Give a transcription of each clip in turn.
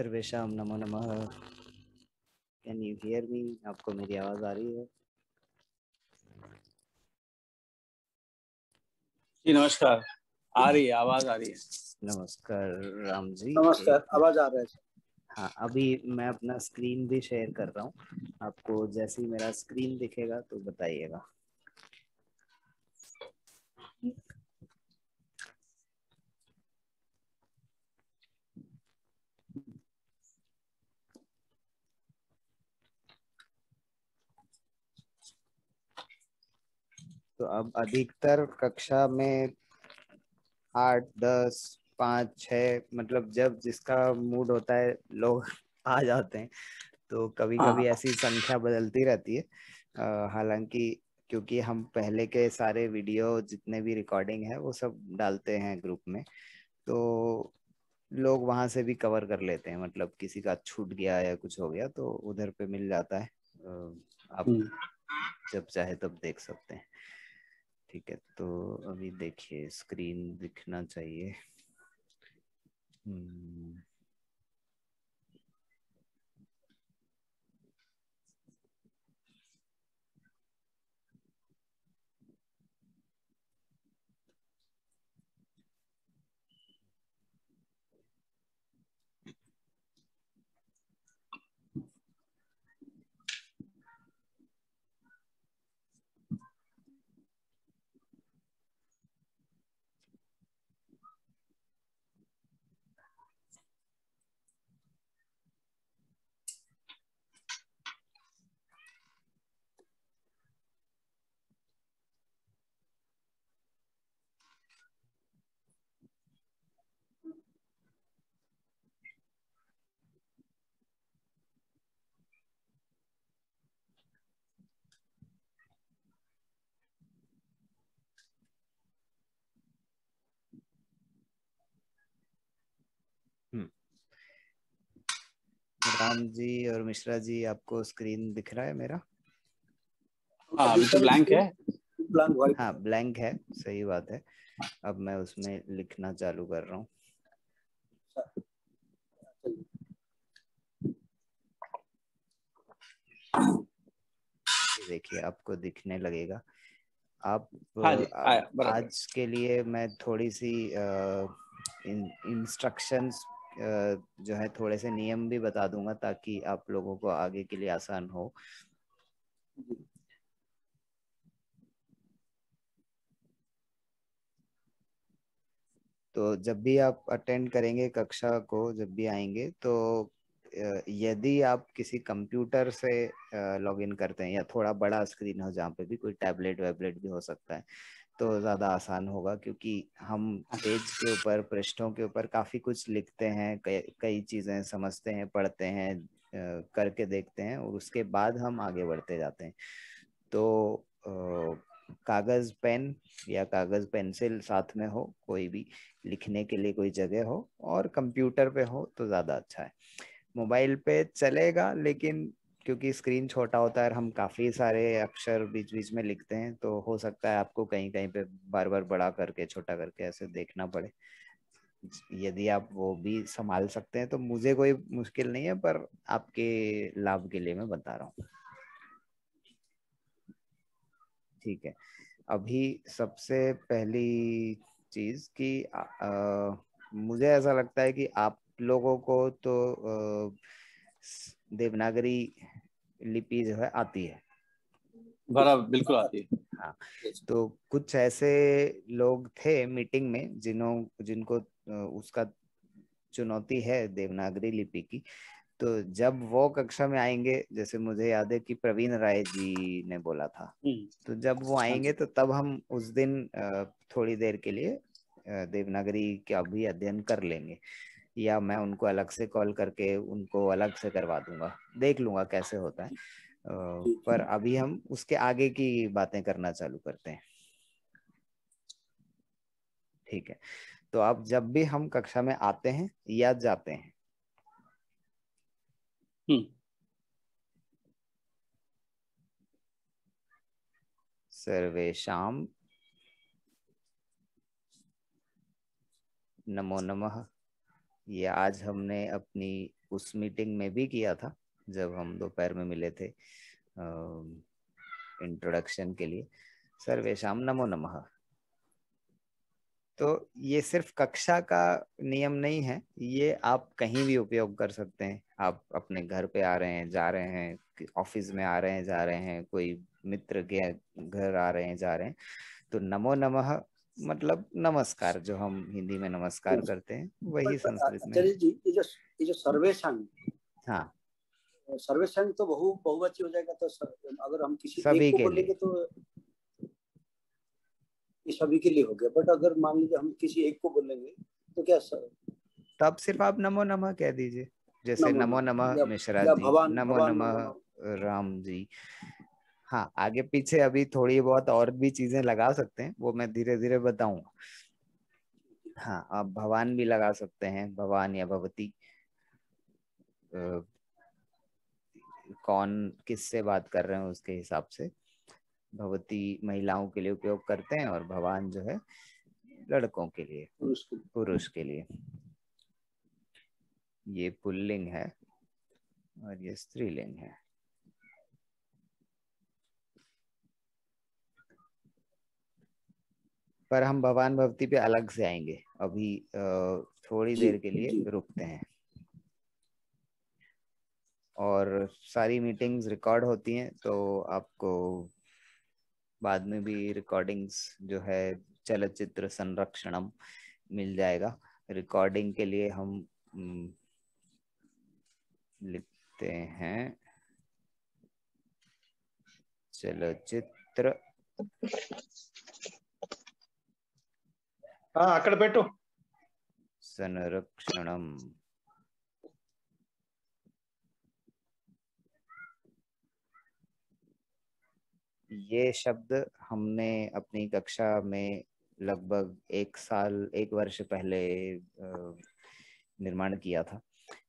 सर्वेशम नमो नमः। Can you hear me आपको मेरी आवाज़ आ रही है? जी नमस्कार। आ रही है आवाज़ आ रही है। नमस्कार राम जी। नमस्कार आवाज़ आ रहा है। हाँ अभी मैं अपना स्क्रीन भी शेयर कर रहा हूँ। आपको जैसे ही मेरा स्क्रीन दिखेगा तो बताइएगा। तो अब अधिकतर कक्षा में आठ दस पाँच छ मतलब जब जिसका मूड होता है लोग आ जाते हैं। तो कभी कभी हाँ। ऐसी संख्या बदलती रहती है। हालाँकि क्योंकि हम पहले के सारे वीडियो जितने भी रिकॉर्डिंग है वो सब डालते हैं ग्रुप में। तो लोग वहाँ से भी कवर कर लेते हैं मतलब किसी का छूट गया या कुछ हो गया तो उधर पे मिल जाता है। आप हम्म। जब चाहे तब देख सकते हैं। ठीक है तो अभी देखिए स्क्रीन दिखना चाहिए। राम जी और मिश्रा जी आपको स्क्रीन दिख रहा है मेरा? हाँ अभी तो ब्लैंक है। ब्लैंक हाँ ब्लैंक है सही बात है। अब मैं उसमें लिखना चालू कर रहा हूँ। देखिए आपको दिखने लगेगा। आप हाँ आज के लिए मैं थोड़ी सी इंस्ट्रक्शंस जो है थोड़े से नियम भी बता दूँगा ताकि आप लोगों को आगे के लिए आसान हो। तो जब भी आप अटेंड करेंगे कक्षा को, जब भी आएँगे तो यदि आप किसी कंप्यूटर से लॉगिन करते हैं या थोड़ा बड़ा स्क्रीन हो जहाँ पे भी कोई टैबलेट, वैबलेट भी हो सकता है तो ज़्यादा आसान होगा क्योंकि हम पेज के ऊपर, पृष्ठों के ऊपर काफ़ी कुछ लिखते हैं, कई कई चीज़ें समझते हैं, पढ़ते हैं करके देखते हैं और उसके बाद हम आगे बढ़ते जाते हैं। तो कागज़, पेन या कागज़, पेंसिल साथ में हो, कोई भी लिखने के लिए कोई जगह हो और कंप्यूटर पे हो तो ज़्यादा अच्छा है। मोबाइल पे चलेगा लेकिन क्योंकि स्क्रीन छोटा होता है हम काफ़ी सारे अक्षर बीच बीच में लिखते हैं तो हो सकता है आपको कहीं कहीं पे बार बार बड़ा करके छोटा करके ऐसे देखना पड़े। यदि आप वो भी संभाल सकते हैं तो मुझे कोई मुश्किल नहीं है पर आपके लाभ के लिए मैं बता रहा हूँ। ठीक है। अभी सबसे पहली चीज़ कि मुझे ऐसा लगता है कि आप लोगों को तो आ, देवनागरी लिपि जो है आती है। बराबर बिल्कुल आती है। हाँ तो कुछ ऐसे लोग थे मीटिंग में जिन्हों जिनको उसका चुनौती है देवनागरी लिपि की। तो जब वो कक्षा में आएँगे जैसे मुझे याद है कि प्रवीण राय जी ने बोला था। हम्म। तो जब वो हाँ आएँगे तो तब हम उस दिन थोड़ी देर के लिए देवनागरी का भी अध्ययन कर लेंगे। या मैं उनको अलग से कॉल करके उनको अलग से करवा दूँगा। देख लूँगा कैसे होता है। पर अभी हम उसके आगे की बातें करना चालू करते हैं। ठीक है। तो आप जब भी हम कक्षा में आते हैं या जाते हैं। हम्म। सर्वेशम नमो नमः। ये आज हमने अपनी उस मीटिंग में भी किया था, जब हम दोपहर में मिले थे इंट्रोडक्शन के लिए। सर्वेशम नमो नमः। तो ये सिर्फ़ कक्षा का नियम नहीं है, ये आप कहीं भी उपयोग कर सकते हैं। आप अपने घर पे आ रहे हैं, जा रहे हैं ऑफ़िस में आ रहे हैं, जा रहे हैं, कोई मित्र के घर आ रहे हैं, जा रहे हैं। तो नमो नमः मतलब नमस्कार जो हम हिंदी में नमस्कार करते हैं वही संस्कृत में जी ये जो ये जो सर्वेक्षण हाँ। सर्वेक्षण तो बहु बहुवचन हो जाएगा तो अगर हम किसी सभी एक को के बोलेंगे तो ये सभी के लिए हो गया बट अगर मान लीजिए हम किसी एक को बोलेंगे तो क्या सर? तब सिर्फ़ आप नमो नमः कह दीजिए जैसे नमो नमः मिश्रा जी नमो नमः। राम जी। हाँ आगे पीछे अभी थोड़ी बहुत और भी चीज़ें लगा सकते हैं वो मैं धीरे धीरे बताऊँगा। हाँ आप भगवान भी लगा सकते हैं भगवान या भगवती। कौन किससे बात कर रहे हैं उसके हिसाब से। भगवती महिलाओं के लिए उपयोग करते हैं और भगवान जो है लड़कों के लिए। पुरुष के लिए। ये पुल्लिंग है और ये स्त्रीलिंग है। पर हम भगवान भक्ति पे अलग से आएँगे। अभी थोड़ी देर के लिए रुकते हैं। और सारी मीटिंग्स रिकॉर्ड होती हैं तो आपको बाद में भी रिकॉर्डिंग्स जो है चलचित्र संरक्षणम मिल जाएगा। रिकॉर्डिंग के लिए हम लिखते हैं। चलचित्र। అక్కడ పెట్టు संरक्षणम ये शब्द हमने अपनी कक्षा में लगभग एक साल एक वर्ष पहले निर्माण किया था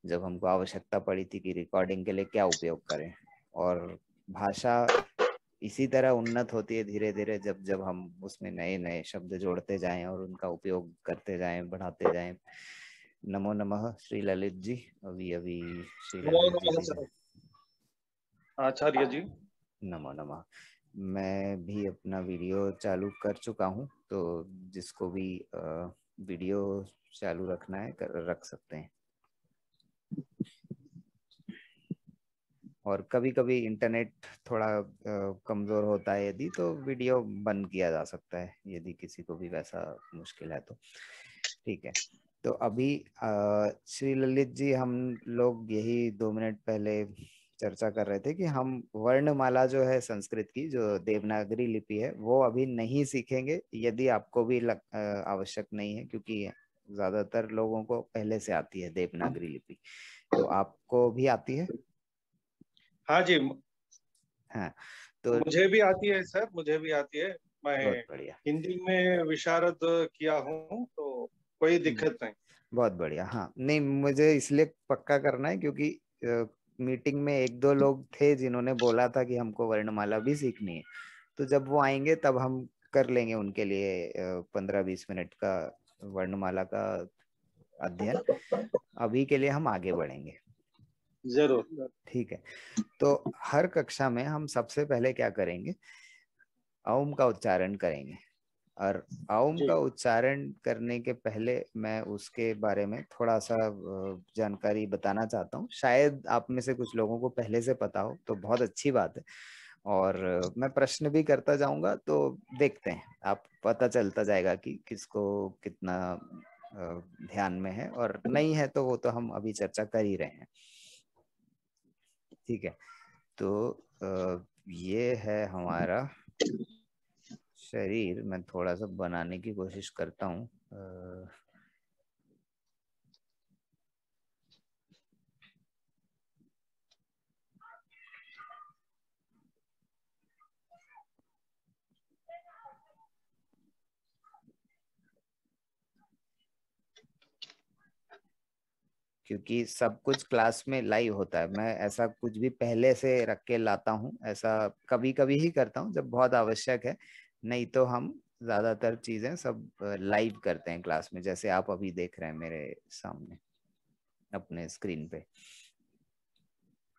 जब हमको आवश्यकता पड़ी थी कि रिकॉर्डिंग के लिए क्या उपयोग करें और भाषा इसी तरह उन्नत होती है धीरे धीरे जब जब हम उसमें नए नए शब्द जोड़ते जाएँ और उनका उपयोग करते जाएँ बढ़ाते जाएँ। नमो नमः श्री ललित जी। अभी अभी श्री ललित जी आचार्य जी। नमो नमः। मैं भी अपना वीडियो चालू कर चुका हूँ तो जिसको भी वीडियो चालू रखना है कर रख सकते हैं। और कभी कभी इंटरनेट थोड़ा कमज़ोर होता है यदि तो वीडियो बंद किया जा सकता है, यदि किसी को भी वैसा मुश्किल है तो। ठीक है तो अभी श्री ललित जी, हम लोग यही दो मिनट पहले चर्चा कर रहे थे कि हम वर्णमाला जो है संस्कृत की, जो देवनागरी लिपि है, वो अभी नहीं सीखेंगे, यदि आपको भी आवश्यक नहीं है, क्योंकि ज़्यादातर लोगों को पहले से आती है देवनागरी लिपि। तो आपको भी आती है? हाँ जी। हाँ तो मुझे भी आती है सर मुझे भी आती है। मैं हिंदी में विशारद किया हूँ तो कोई हम्म। दिक्कत नहीं। बहुत बढ़िया हाँ। नहीं मुझे इसलिए पक्का करना है क्योंकि आ, मीटिंग में एक दो लोग थे जिन्होंने बोला था कि हमको वर्णमाला भी सीखनी है। तो जब वो आएँगे तब हम कर लेंगे उनके लिए पंद्रह बीस मिनट का वर्णमाला का अध्ययन। अभी के लिए हम आगे बढ़ेंगे। ज़रूर। ठीक है। तो हर कक्षा में हम सबसे पहले क्या करेंगे? ओम का उच्चारण करेंगे। और ओम का उच्चारण करने के पहले मैं उसके बारे में थोड़ा सा जानकारी बताना चाहता हूँ। शायद आप में से कुछ लोगों को पहले से पता हो तो बहुत अच्छी बात है। और मैं प्रश्न भी करता जाऊँगा तो देखते हैं। आप पता चलता जाएगा कि किसको कितना ध्यान में है। और नहीं है तो वो तो हम अभी चर्चा कर ही रहे हैं। ठीक है। तो ये है हमारा शरीर। मैं थोड़ा सा बनाने की कोशिश करता हूँ। क्योंकि सब कुछ क्लास में लाइव होता है। मैं ऐसा कुछ भी पहले से रख के लाता हूँ, ऐसा कभी कभी ही करता हूँ जब बहुत आवश्यक है। नहीं तो हम ज़्यादातर चीज़ें सब लाइव करते हैं क्लास में, जैसे आप अभी देख रहे हैं मेरे सामने, अपने स्क्रीन पे।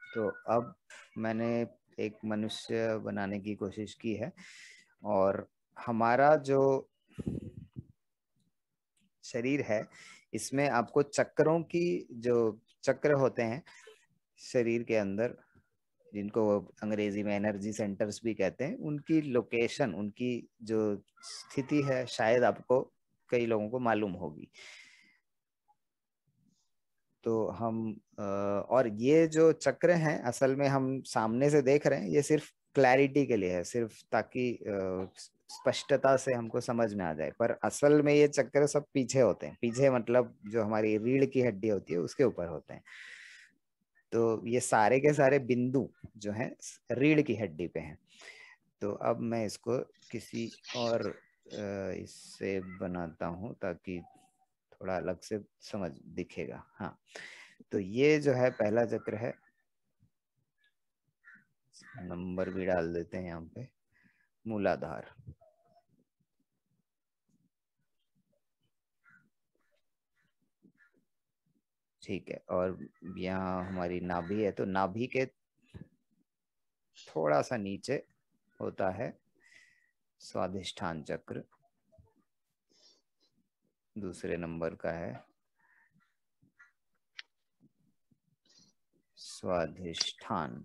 तो अब मैंने एक मनुष्य बनाने की कोशिश की है और हमारा जो शरीर है इसमें आपको चक्रों की जो चक्र होते हैं, शरीर के अंदर, जिनको अंग्रेज़ी में एनर्जी सेंटर्स भी कहते हैं, उनकी लोकेशन उनकी जो स्थिति है, शायद आपको कई लोगों को मालूम होगी। तो हम और ये जो चक्र हैं, असल में हम सामने से देख रहे हैं, ये सिर्फ़ क्लैरिटी के लिए है, सिर्फ़ ताकि स्पष्टता से हमको समझ में आ जाए, पर असल में ये चक्र सब पीछे होते हैं। पीछे मतलब जो हमारी रीढ़ की हड्डी होती है, उसके ऊपर होते हैं। तो ये सारे के सारे बिंदु जो हैं, रीढ़ की हड्डी पे हैं। तो अब मैं इसको किसी और इससे बनाता हूँ ताकि थोड़ा अलग से समझ दिखेगा। हाँ तो ये जो है पहला चक्र है। नंबर भी डाल देते हैं यहाँ पे। मूलाधार। ठीक है, और यहाँ हमारी नाभि है तो नाभि के थोड़ा सा नीचे होता है स्वाधिष्ठान चक्र। दूसरे नंबर का है। स्वाधिष्ठान।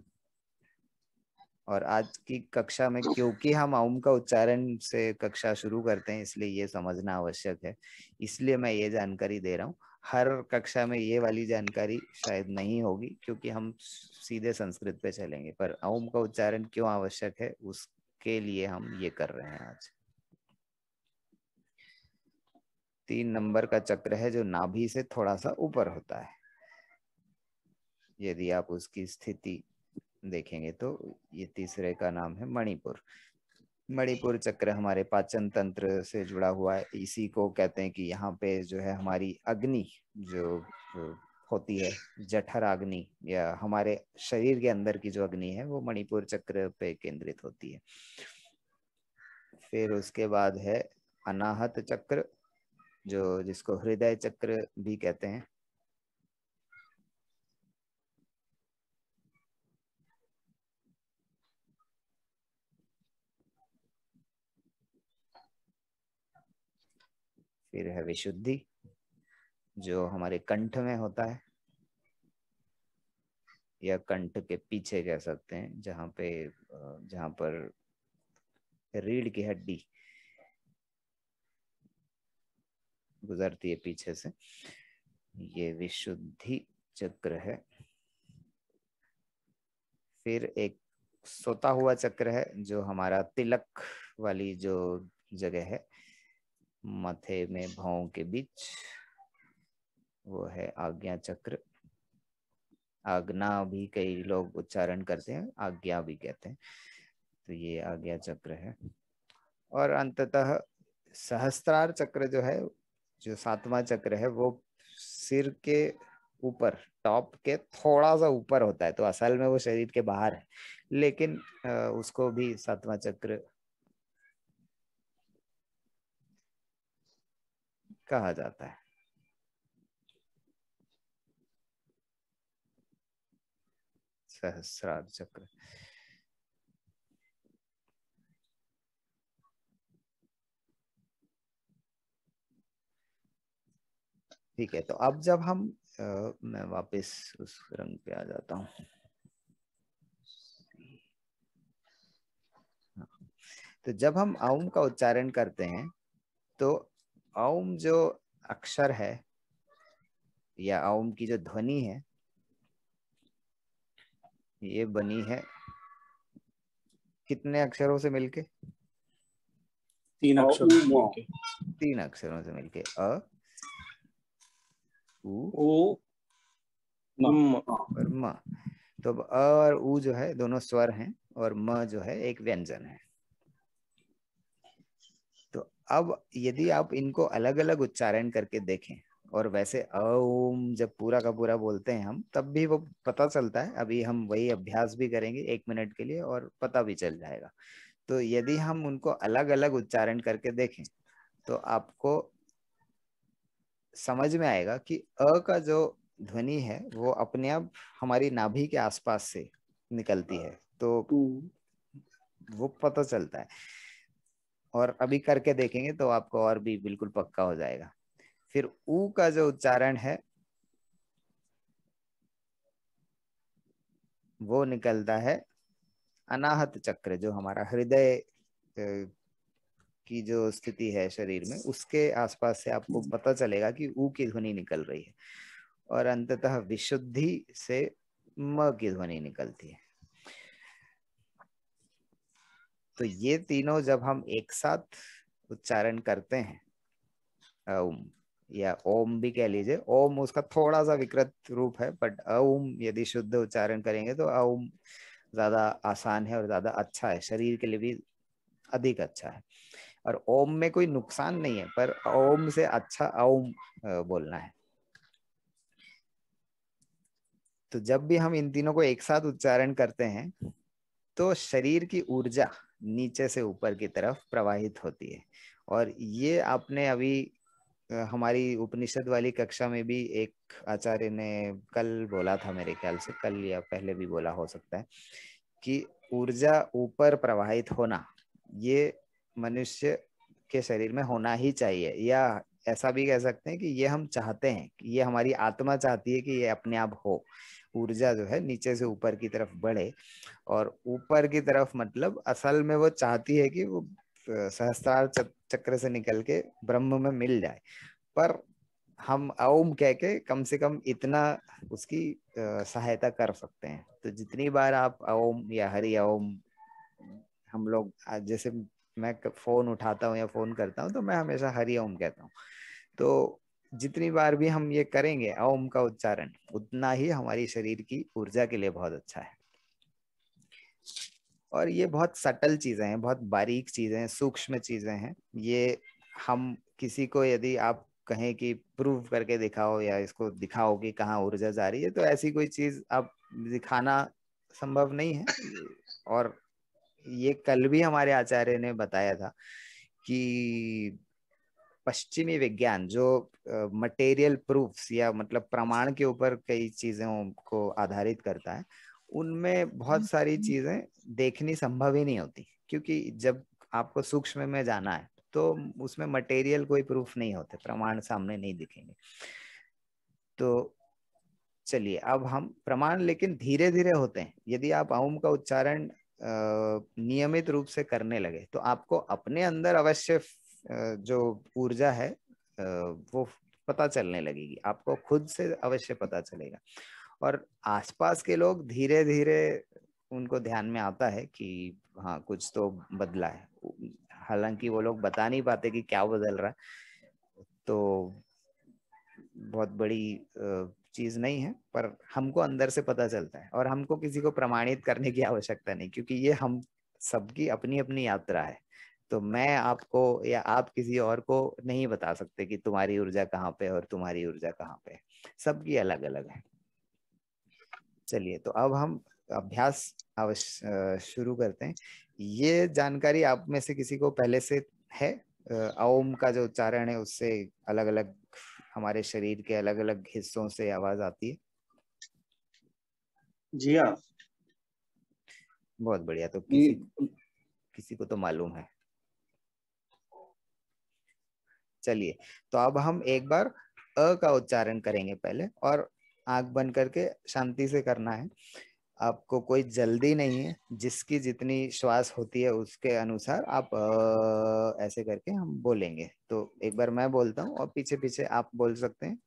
और आज की कक्षा में क्योंकि हम ओम का उच्चारण से कक्षा शुरू करते हैं, इसलिए ये समझना आवश्यक है। इसलिए मैं ये जानकारी दे रहा हूँ। हर कक्षा में ये वाली जानकारी शायद नहीं होगी, क्योंकि हम सीधे संस्कृत पे चलेंगे। पर ओम का उच्चारण क्यों आवश्यक है, उसके लिए हम ये कर रहे हैं आज। तीन नंबर का चक्र है, जो नाभि से थोड़ा सा ऊपर होता है। यदि आप उसकी स्थिति देखेंगे तो ये तीसरे का नाम है मणिपुर। मणिपुर चक्र हमारे पाचन तंत्र से जुड़ा हुआ है। इसी को कहते हैं कि यहाँ पे जो है हमारी अग्नि जो, होती है जठर अग्नि या हमारे शरीर के अंदर की जो अग्नि है वो मणिपुर चक्र पे केंद्रित होती है। फिर उसके बाद है अनाहत चक्र जो जिसको हृदय चक्र भी कहते हैं। फिर है विशुद्धि, जो हमारे कंठ में होता है, या कंठ के पीछे कह सकते हैं, जहाँ पे जहाँ पर रीढ़ की हड्डी गुजरती है पीछे से। ये विशुद्धि चक्र है। फिर एक सोता हुआ चक्र है, जो हमारा तिलक वाली जो जगह है मथे में भावों के बीच, वो है आज्ञा चक्र। आज्ञा भी कई लोग उच्चारण करते हैं, आज्ञा भी कहते हैं। तो ये आज्ञा चक्र है। और अंततः सहस्त्रार चक्र जो है, जो सातवां चक्र है, वो सिर के ऊपर, टॉप के थोड़ा सा ऊपर होता है तो असल में वो शरीर के बाहर है। लेकिन उसको भी सातवां चक्र कहा जाता है। सहस्रार चक्र। ठीक है तो अब जब हम आ, मैं वापस उस रंग पे आ जाता हूँ। हाँ, तो जब हम ओम का उच्चारण करते हैं तो ओम जो अक्षर है या ओम की जो ध्वनि है ये बनी है कितने अक्षरों से मिलके? तीन अक्षरों से मिलके। तीन अक्षरों से मिलके। अ उ और म। तो अ और उ जो है दोनों स्वर हैं और म जो है एक व्यंजन है। अब यदि आप इनको अलग अलग उच्चारण करके देखें और वैसे ओम जब पूरा का पूरा बोलते हैं हम तब भी वो पता चलता है। अभी हम वही अभ्यास भी करेंगे एक मिनट के लिए और पता भी चल जाएगा। तो यदि हम उनको अलग अलग उच्चारण करके देखें तो आपको समझ में आएगा कि अ का जो ध्वनि है वो अपने आप हमारी नाभि के आसपास से निकलती है। तो हम्म। वो पता चलता है। और अभी करके देखेंगे तो आपको और भी बिल्कुल पक्का हो जाएगा। फिर ऊ का जो उच्चारण है, वो निकलता है अनाहत चक्र, जो हमारा हृदय की जो स्थिति है शरीर में, उसके आसपास से आपको पता चलेगा कि ऊ की ध्वनि निकल रही है। और अंततः विशुद्धि से म की ध्वनि निकलती है। तो ये तीनों जब हम एक साथ उच्चारण करते हैं ओम या ओम भी कह लीजिए, ओम उसका थोड़ा सा विकृत रूप है बट ओम यदि शुद्ध उच्चारण करेंगे तो ओम ज़्यादा आसान है और ज़्यादा अच्छा है, शरीर के लिए भी अधिक अच्छा है। और ओम में कोई नुकसान नहीं है, पर ओम से अच्छा ओम बोलना है। तो जब भी हम इन तीनों को एक साथ उच्चारण करते हैं तो शरीर की ऊर्जा नीचे से ऊपर की तरफ़ प्रवाहित होती है। और ये आपने अभी हमारी उपनिषद वाली कक्षा में भी एक आचार्य ने कल बोला था, मेरे ख्याल से कल या पहले भी बोला हो सकता है, कि ऊर्जा ऊपर प्रवाहित होना, ये मनुष्य के शरीर में होना ही चाहिए, या ऐसा भी कह सकते हैं कि ये हम चाहते हैं, कि ये हमारी आत्मा चाहती है कि ये अपने आप हो। ऊर्जा जो है नीचे से ऊपर की तरफ़ बढ़े और ऊपर की तरफ़ मतलब असल में वो चाहती है कि वो सहस्त्रार चक्र से निकल के ब्रह्म में मिल जाए। पर हम ओम कह के कम से कम इतना उसकी सहायता कर सकते हैं। तो जितनी बार आप ओम या हरि ओम हम लोग जैसे मैं फ़ोन उठाता हूँ या फ़ोन करता हूँ तो मैं हमेशा हरि ओम कहता हूँ। तो जितनी बार भी हम ये करेंगे, ओम का उच्चारण, उतना ही हमारी शरीर की ऊर्जा के लिए बहुत अच्छा है। और ये बहुत सटल चीज़ें हैं, बहुत बारीक चीज़ें हैं, सूक्ष्म चीज़ें हैं। ये हम किसी को यदि आप कहें कि प्रूव करके दिखाओ या इसको दिखाओ कि कहाँ ऊर्जा जा रही है तो ऐसी कोई चीज़ आप दिखाना संभव नहीं है। और ये कल भी हमारे आचार्य ने बताया था कि पश्चिमी विज्ञान जो मटेरियल प्रूफ्स या मतलब प्रमाण के ऊपर कई चीज़ों को आधारित करता है उनमें बहुत हम्म, सारी हम्म। चीज़ें देखनी संभव ही नहीं होती क्योंकि जब आपको सूक्ष्म में जाना है तो उसमें मटेरियल कोई प्रूफ नहीं होते प्रमाण सामने नहीं दिखेंगे तो चलिए अब हम प्रमाण लेकिन धीरे धीरे होते हैं यदि आप ओम का उच्चारण नियमित रूप से करने लगे। तो आपको अपने अंदर अवश्य जो ऊर्जा है वो पता चलने लगेगी। आपको खुद से अवश्य पता चलेगा। और आसपास के लोग धीरे धीरे उनको ध्यान में आता है कि हाँ कुछ तो बदला है। हालाँकि वो लोग बता नहीं पाते कि क्या बदल रहा है। तो बहुत बड़ी चीज़ नहीं है, पर हमको अंदर से पता चलता है और हमको किसी को प्रमाणित करने की आवश्यकता नहीं, क्योंकि ये हम सबकी अपनी अपनी यात्रा है। तो मैं आपको या आप किसी और को नहीं बता सकते कि तुम्हारी ऊर्जा कहाँ पे और तुम्हारी ऊर्जा कहाँ पे सबकी अलग अलग है। चलिए तो अब हम अभ्यास अवश्य शुरू करते हैं। ये जानकारी आप में से किसी को पहले से है? ओम का जो उच्चारण है, उससे अलग अलग हमारे शरीर के अलग अलग हिस्सों से आवाज़ आती है। जी हाँ। बहुत बढ़िया तो किसी किसी को तो मालूम है। चलिए तो अब हम एक बार अ का उच्चारण करेंगे पहले और आँख बंद करके शांति से करना है। आपको कोई जल्दी नहीं है जिसकी जितनी श्वास होती है उसके अनुसार आप आ, ऐसे करके हम बोलेंगे। तो एक बार मैं बोलता हूँ और पीछे पीछे आप बोल सकते हैं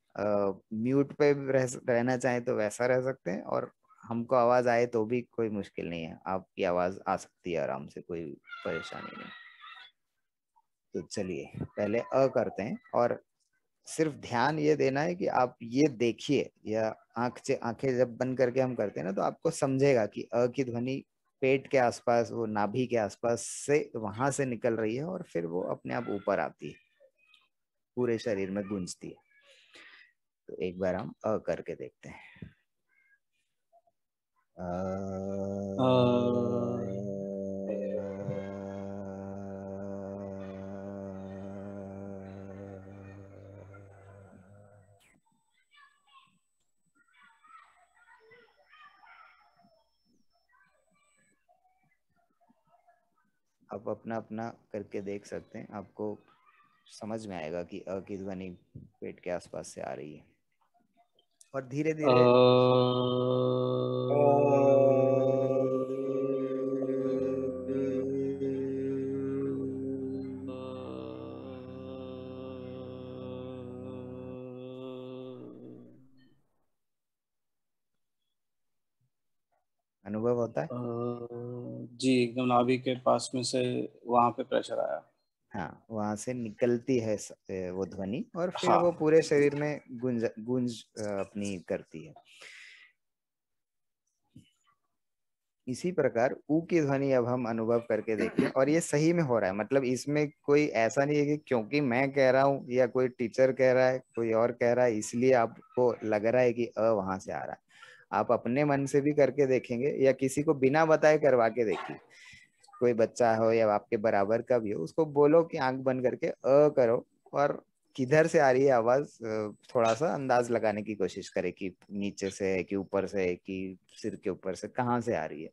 म्यूट पे रह, रहना चाहें तो वैसा रह सकते हैं और हमको आवाज़ आए तो भी कोई मुश्किल नहीं है। आपकी आवाज़ आ सकती है आराम से कोई परेशानी नहीं। तो चलिए पहले अ करते हैं और सिर्फ़ ध्यान ये देना है कि आप ये देखिए, या आँख से, आँखें जब बंद करके हम करते हैं ना तो आपको समझेगा कि अ की ध्वनि पेट के आसपास, वो नाभि के आसपास से, वहाँ से निकल रही है और फिर वो अपने आप ऊपर आती है। पूरे शरीर में गूंजती है। तो एक बार हम अ करके देखते हैं। आ... आप अपना अपना करके देख सकते हैं। आपको समझ में आएगा कि अ की ध्वनि पेट के आसपास से आ रही है। और धीरे धीरे जी एकदम नाभि के पास में से वहाँ पे प्रेशर आया। हाँ वहाँ से निकलती है वो ध्वनि और फिर हाँ. वो पूरे शरीर में गुंज गुंज अपनी करती है। इसी प्रकार ऊ की ध्वनि अब हम अनुभव करके देखते हैं और ये सही में हो रहा है। मतलब इसमें कोई ऐसा नहीं है कि क्योंकि मैं कह रहा हूँ या कोई टीचर कह रहा है कोई और कह रहा है इसलिए आपको लग रहा है कि अ वहाँ से आ रहा है। आप अपने मन से भी करके देखेंगे या किसी को बिना बताए करवा के देखिए। कोई बच्चा हो या आपके बराबर का भी हो, उसको बोलो कि आँख बंद करके अ करो और किधर से आ रही है आवाज़ थोड़ा सा अंदाज लगाने की कोशिश करे कि नीचे से है कि ऊपर से है कि सिर के ऊपर से, कहाँ से आ रही है।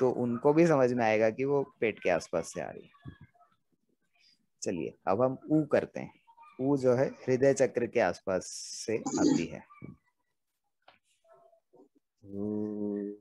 तो उनको भी समझ में आएगा कि वो पेट के आसपास से आ रही है। चलिए, अब हम ऊ करते हैं। ऊ जो है हृदय चक्र के आसपास से आती है। Oh.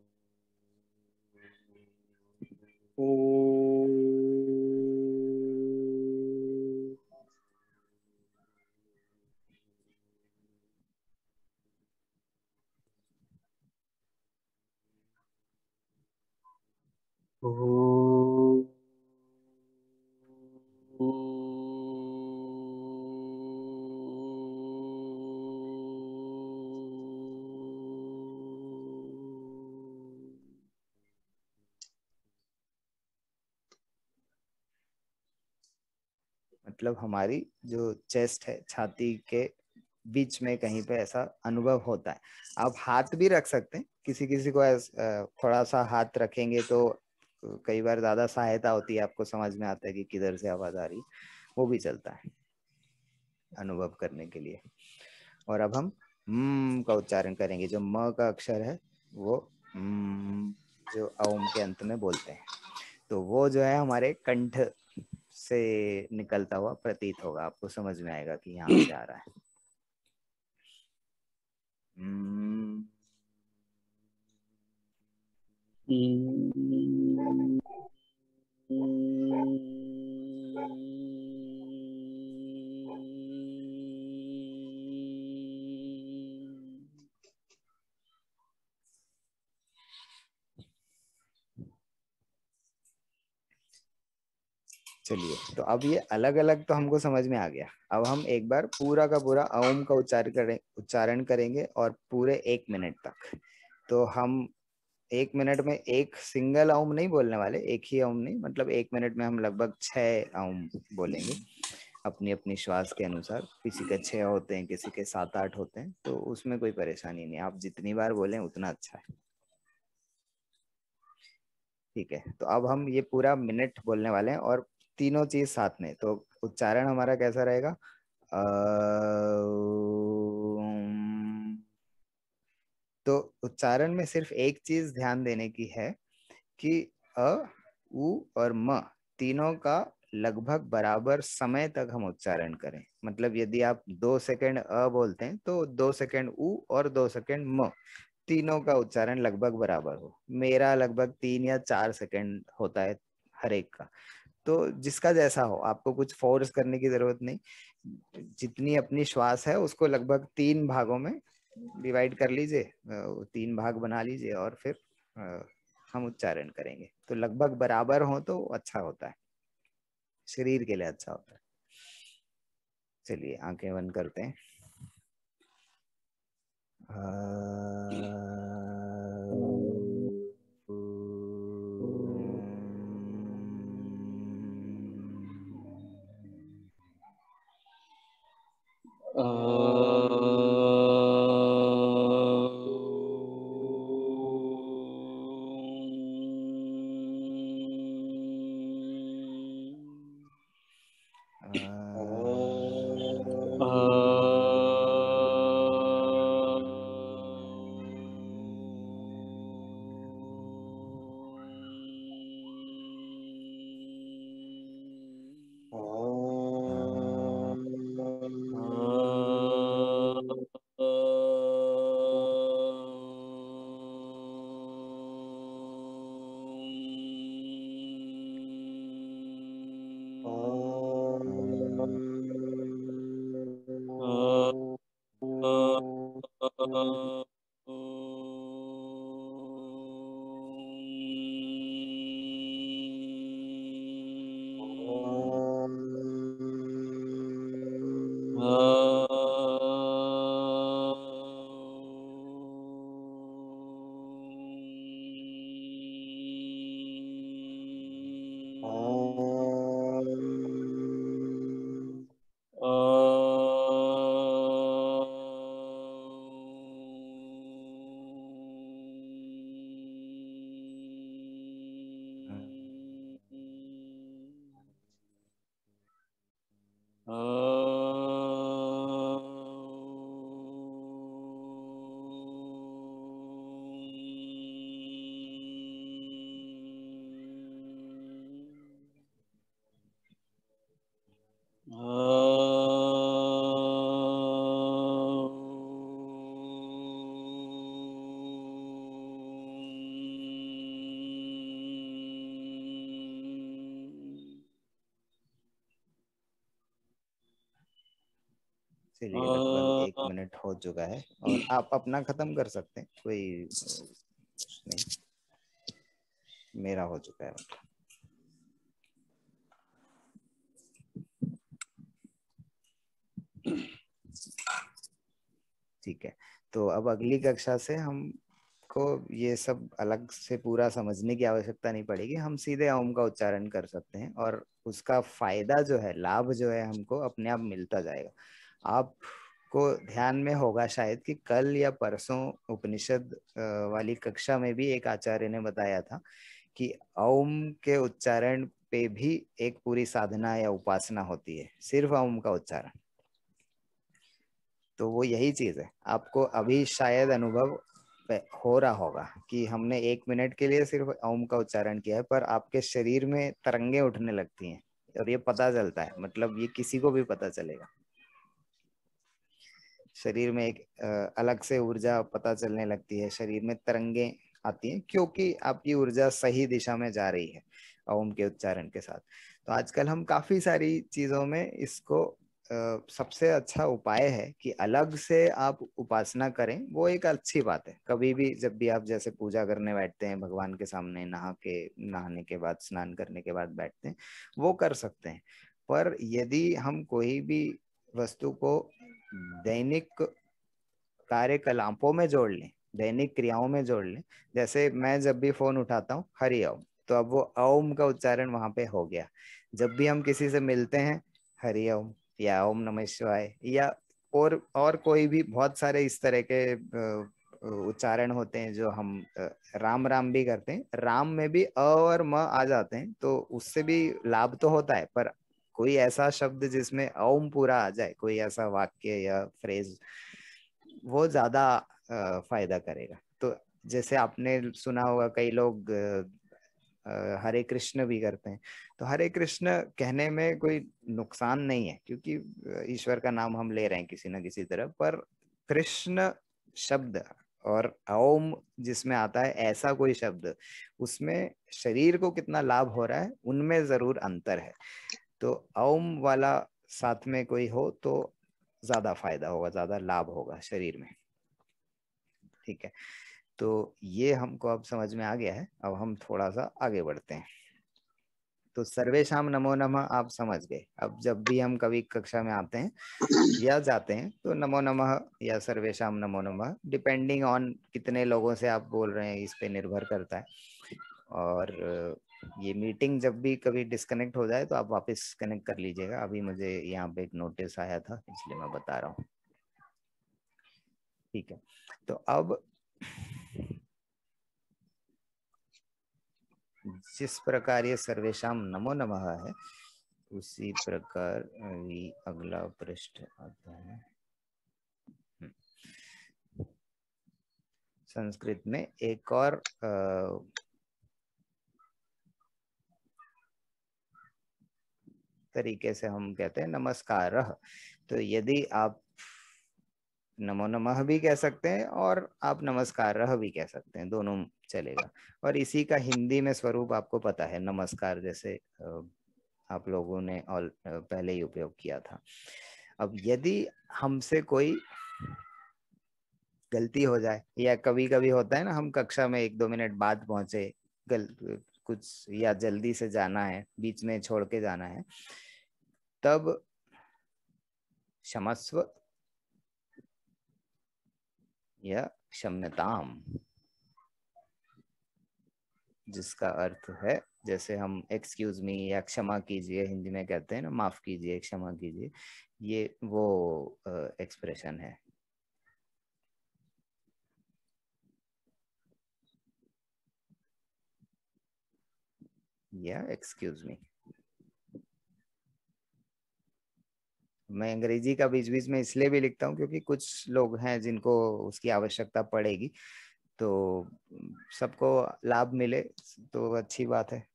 मतलब हमारी जो चेस्ट है, छाती के बीच में कहीं पे ऐसा अनुभव होता है। आप हाथ भी रख सकते हैं किसी किसी को थोड़ा सा हाथ रखेंगे तो कई बार ज़्यादा सहायता होती है, आपको समझ में आता है कि किधर से आवाज़ आ रही वो भी चलता है, अनुभव करने के लिए। और अब हम म का उच्चारण करेंगे, जो म का अक्षर है, वो म जो ओम के अंत में बोलते हैं। तो वो जो है हमारे कंठ से निकलता हुआ प्रतीत होगा आपको समझ में आएगा कि यहाँ जा रहा है। चलिए तो अब ये अलग अलग तो हमको समझ में आ गया। अब हम एक बार पूरा का पूरा ओम का उच्चार करें, उच्चारण करेंगे और पूरे एक मिनट तक। तो हम एक मिनट में एक सिंगल ओम नहीं बोलने वाले, एक ही ओम नहीं मतलब एक मिनट में हम लगभग छह ओम बोलेंगे। अपनी अपनी श्वास के अनुसार, किसी के छह होते हैं, किसी के सात आठ होते हैं तो उसमें कोई परेशानी नहीं। आप जितनी बार बोले, उतना अच्छा है। ठीक है तो अब हम ये पूरा मिनट बोलने वाले हैं और तीनों चीज़ साथ में तो उच्चारण हमारा कैसा रहेगा? तो उच्चारण में सिर्फ़ एक चीज़ ध्यान देने की है कि अ, उ और म तीनों का लगभग बराबर समय तक हम उच्चारण करें। मतलब यदि आप दो सेकंड अ बोलते हैं तो दो सेकंड उ और दो सेकंड म, तीनों का उच्चारण लगभग बराबर हो। मेरा लगभग तीन या चार सेकंड होता है हर एक का। तो जिसका जैसा हो, आपको कुछ फोर्स करने की ज़रूरत नहीं। जितनी अपनी श्वास है, उसको लगभग तीन भागों में डिवाइड कर लीजिए तीन भाग बना लीजिए और फिर हम उच्चारण करेंगे। तो लगभग बराबर हो तो अच्छा होता है। शरीर के लिए अच्छा होता है। चलिए, आँखें बंद करते हैं। चलिए 呃 चुका है और आप अपना खत्म कर सकते हैं, कोई, नहीं। मेरा हो चुका है ठीक है तो अब अगली कक्षा से हम को ये सब अलग से पूरा समझने की आवश्यकता नहीं पड़ेगी। हम सीधे ओम का उच्चारण कर सकते हैं और उसका फ़ायदा जो है, लाभ जो है हमको अपने आप मिलता जाएगा। आपको ध्यान में होगा शायद कि कल या परसों उपनिषद वाली कक्षा में भी एक आचार्य ने बताया था कि ओम के उच्चारण पे भी एक पूरी साधना या उपासना होती है, सिर्फ़ ओम का उच्चारण। तो वो यही चीज़ है। आपको अभी शायद अनुभव हो रहा होगा कि हमने एक मिनट के लिए सिर्फ़ ओम का उच्चारण किया है, पर आपके शरीर में तरंगे उठने लगती हैं और ये पता चलता है मतलब ये किसी को भी पता चलेगा। शरीर में एक अलग से ऊर्जा पता चलने लगती है, शरीर में तरंगे आती हैं, क्योंकि आपकी ऊर्जा सही दिशा में जा रही है, ओम के उच्चारण के साथ। तो आजकल हम काफ़ी सारी चीज़ों में इसको सबसे अच्छा उपाय है कि अलग से आप उपासना करें, वो एक अच्छी बात है। कभी भी जब भी आप जैसे पूजा करने बैठते हैं, भगवान के सामने नहा के, नहाने के बाद, स्नान करने के बाद बैठते हैं, वो कर सकते हैं। पर यदि हम कोई भी वस्तु को दैनिक कार्यकलापों में जोड़ लें, दैनिक क्रियाओं में जोड़ लें। जैसे मैं जब भी फ़ोन उठाता हूँ, हरि ओम तो अब वो ओम का उच्चारण वहाँ पे हो गया। जब भी हम किसी से मिलते हैं, हरि ओम या ओम नमः शिवाय या और और कोई भी बहुत सारे इस तरह के उच्चारण होते हैं जो हम राम राम भी करते हैं। राम में भी अ और म आ जाते हैं तो उससे भी लाभ तो होता है, पर कोई ऐसा शब्द जिसमें ओम पूरा आ जाए, कोई ऐसा वाक्य या फ्रेज वो ज़्यादा फ़ायदा करेगा। तो जैसे आपने सुना होगा कई लोग हरे कृष्ण भी करते हैं। तो हरे कृष्ण कहने में कोई नुकसान नहीं है, क्योंकि ईश्वर का नाम हम ले रहे हैं किसी ना किसी तरह, पर कृष्ण शब्द और ओम जिसमें आता है, ऐसा कोई शब्द, उसमें शरीर को कितना लाभ हो रहा है, उनमें ज़रूर अंतर है। तो ओम वाला साथ में कोई हो तो ज़्यादा फ़ायदा होगा, ज़्यादा लाभ होगा शरीर में। ठीक है तो ये हमको अब समझ में आ गया है, अब हम थोड़ा सा आगे बढ़ते हैं। तो सर्वेशम नमो नमः, आप समझ गए। अब जब भी हम कभी कक्षा में आते हैं या जाते हैं तो नमो नमः या सर्वेशम नमो नमः, डिपेंडिंग ऑन कितने लोगों से आप बोल रहे हैं, इस पे निर्भर करता है। और ये मीटिंग जब भी कभी डिस्कनेक्ट हो जाए तो आप वापस कनेक्ट कर लीजिएगा। अभी मुझे यहाँ पे एक नोटिस आया था, इसलिए मैं बता रहा हूँ। ठीक है तो अब जिस प्रकार ये सर्वेशम नमो नमः है, उसी प्रकार अगला पृष्ठ आता है। हम्म। संस्कृत में एक और तरीके से हम कहते हैं नमस्कार। तो यदि आप नमो नमः भी कह सकते हैं और आप नमस्कार रह भी कह सकते हैं, दोनों चलेगा। और इसी का हिंदी में स्वरूप आपको पता है, नमस्कार जैसे आप लोगों ने ऑल पहले ही उपयोग किया था। अब यदि हमसे कोई गलती हो जाए या कभी कभी होता है ना, हम कक्षा में एक दो मिनट बाद पहुँचे, गल कुछ या जल्दी से जाना है, बीच में छोड़ के जाना है, तब क्षमस्व या क्षम्यताम जिसका अर्थ है, जैसे हम एक्सक्यूज मी या क्षमा कीजिए, हिंदी में कहते हैं ना, माफ़ कीजिए, क्षमा कीजिए, ये वो एक्सप्रेशन है। या एक्सक्यूज मी मैं अंग्रेज़ी का बीच बीच में इसलिए भी लिखता हूँ क्योंकि कुछ लोग हैं जिनको उसकी आवश्यकता पड़ेगी। तो सबको लाभ मिले तो अच्छी बात है।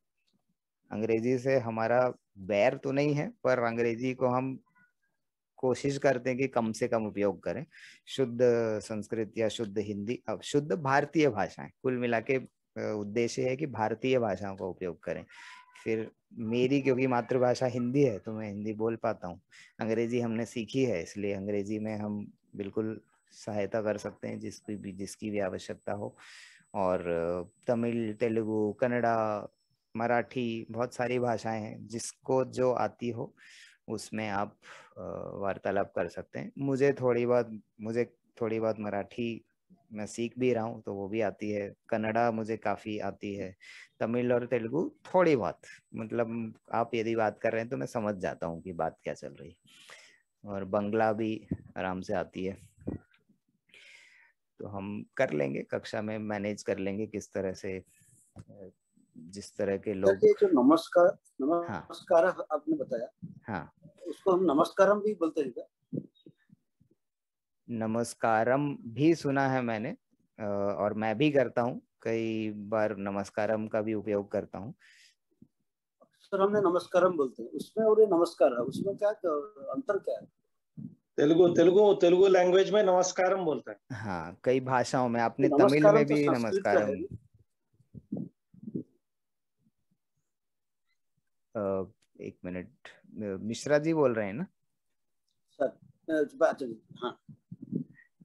अंग्रेज़ी से हमारा बैर तो नहीं है, पर अंग्रेज़ी को हम कोशिश करते हैं कि कम से कम उपयोग करें। शुद्ध संस्कृत या शुद्ध हिंदी, अब शुद्ध भारतीय भाषाएँ, कुल मिला उद्देश्य है कि भारतीय भाषाओं का उपयोग करें। फिर मेरी, क्योंकि मातृभाषा हिंदी है तो मैं हिंदी बोल पाता हूँ। अंग्रेज़ी हमने सीखी है, इसलिए अंग्रेज़ी में हम बिल्कुल सहायता कर सकते हैं जिसकी भी जिसकी भी आवश्यकता हो। और तमिल, तेलुगु, कन्नड़ा, मराठी, बहुत सारी भाषाएँ हैं, जिसको जो आती हो, उसमें आप वार्तालाप कर सकते हैं। मुझे थोड़ी बहुत, मुझे थोड़ी बहुत मराठी मैं सीख भी रहा हूँ तो वो भी आती है। कन्नड़ा मुझे काफ़ी आती है। तमिल और तेलुगु थोड़ी बहुत मतलब आप यदि बात कर रहे हैं तो मैं समझ जाता हूँ कि बात क्या चल रही और बंगला भी आराम से आती है। तो हम कर लेंगे कक्षा में मैनेज कर लेंगे किस तरह से जिस तरह के लोग जो नमस्कार नमस्कार हाँ, आपने बताया हाँ। उसको हम नमस्कारम भी बोलते हैं नमस्कारम भी सुना है मैंने और मैं भी करता हूँ कई बार नमस्कारम का भी उपयोग करता हूँ। सर हमने नमस्कारम बोलते हैं। उसमें और ये नमस्कार है उसमें क्या अंतर क्या है? तेलुगु तेलुगु तेलुगु लैंग्वेज में नमस्कारम बोलते हैं। हाँ कई भाषाओं में आपने तमिल में भी तो नमस्कारम। एक मिनट मिश्रा जी बोल रहे हैं ना? सर हाँ।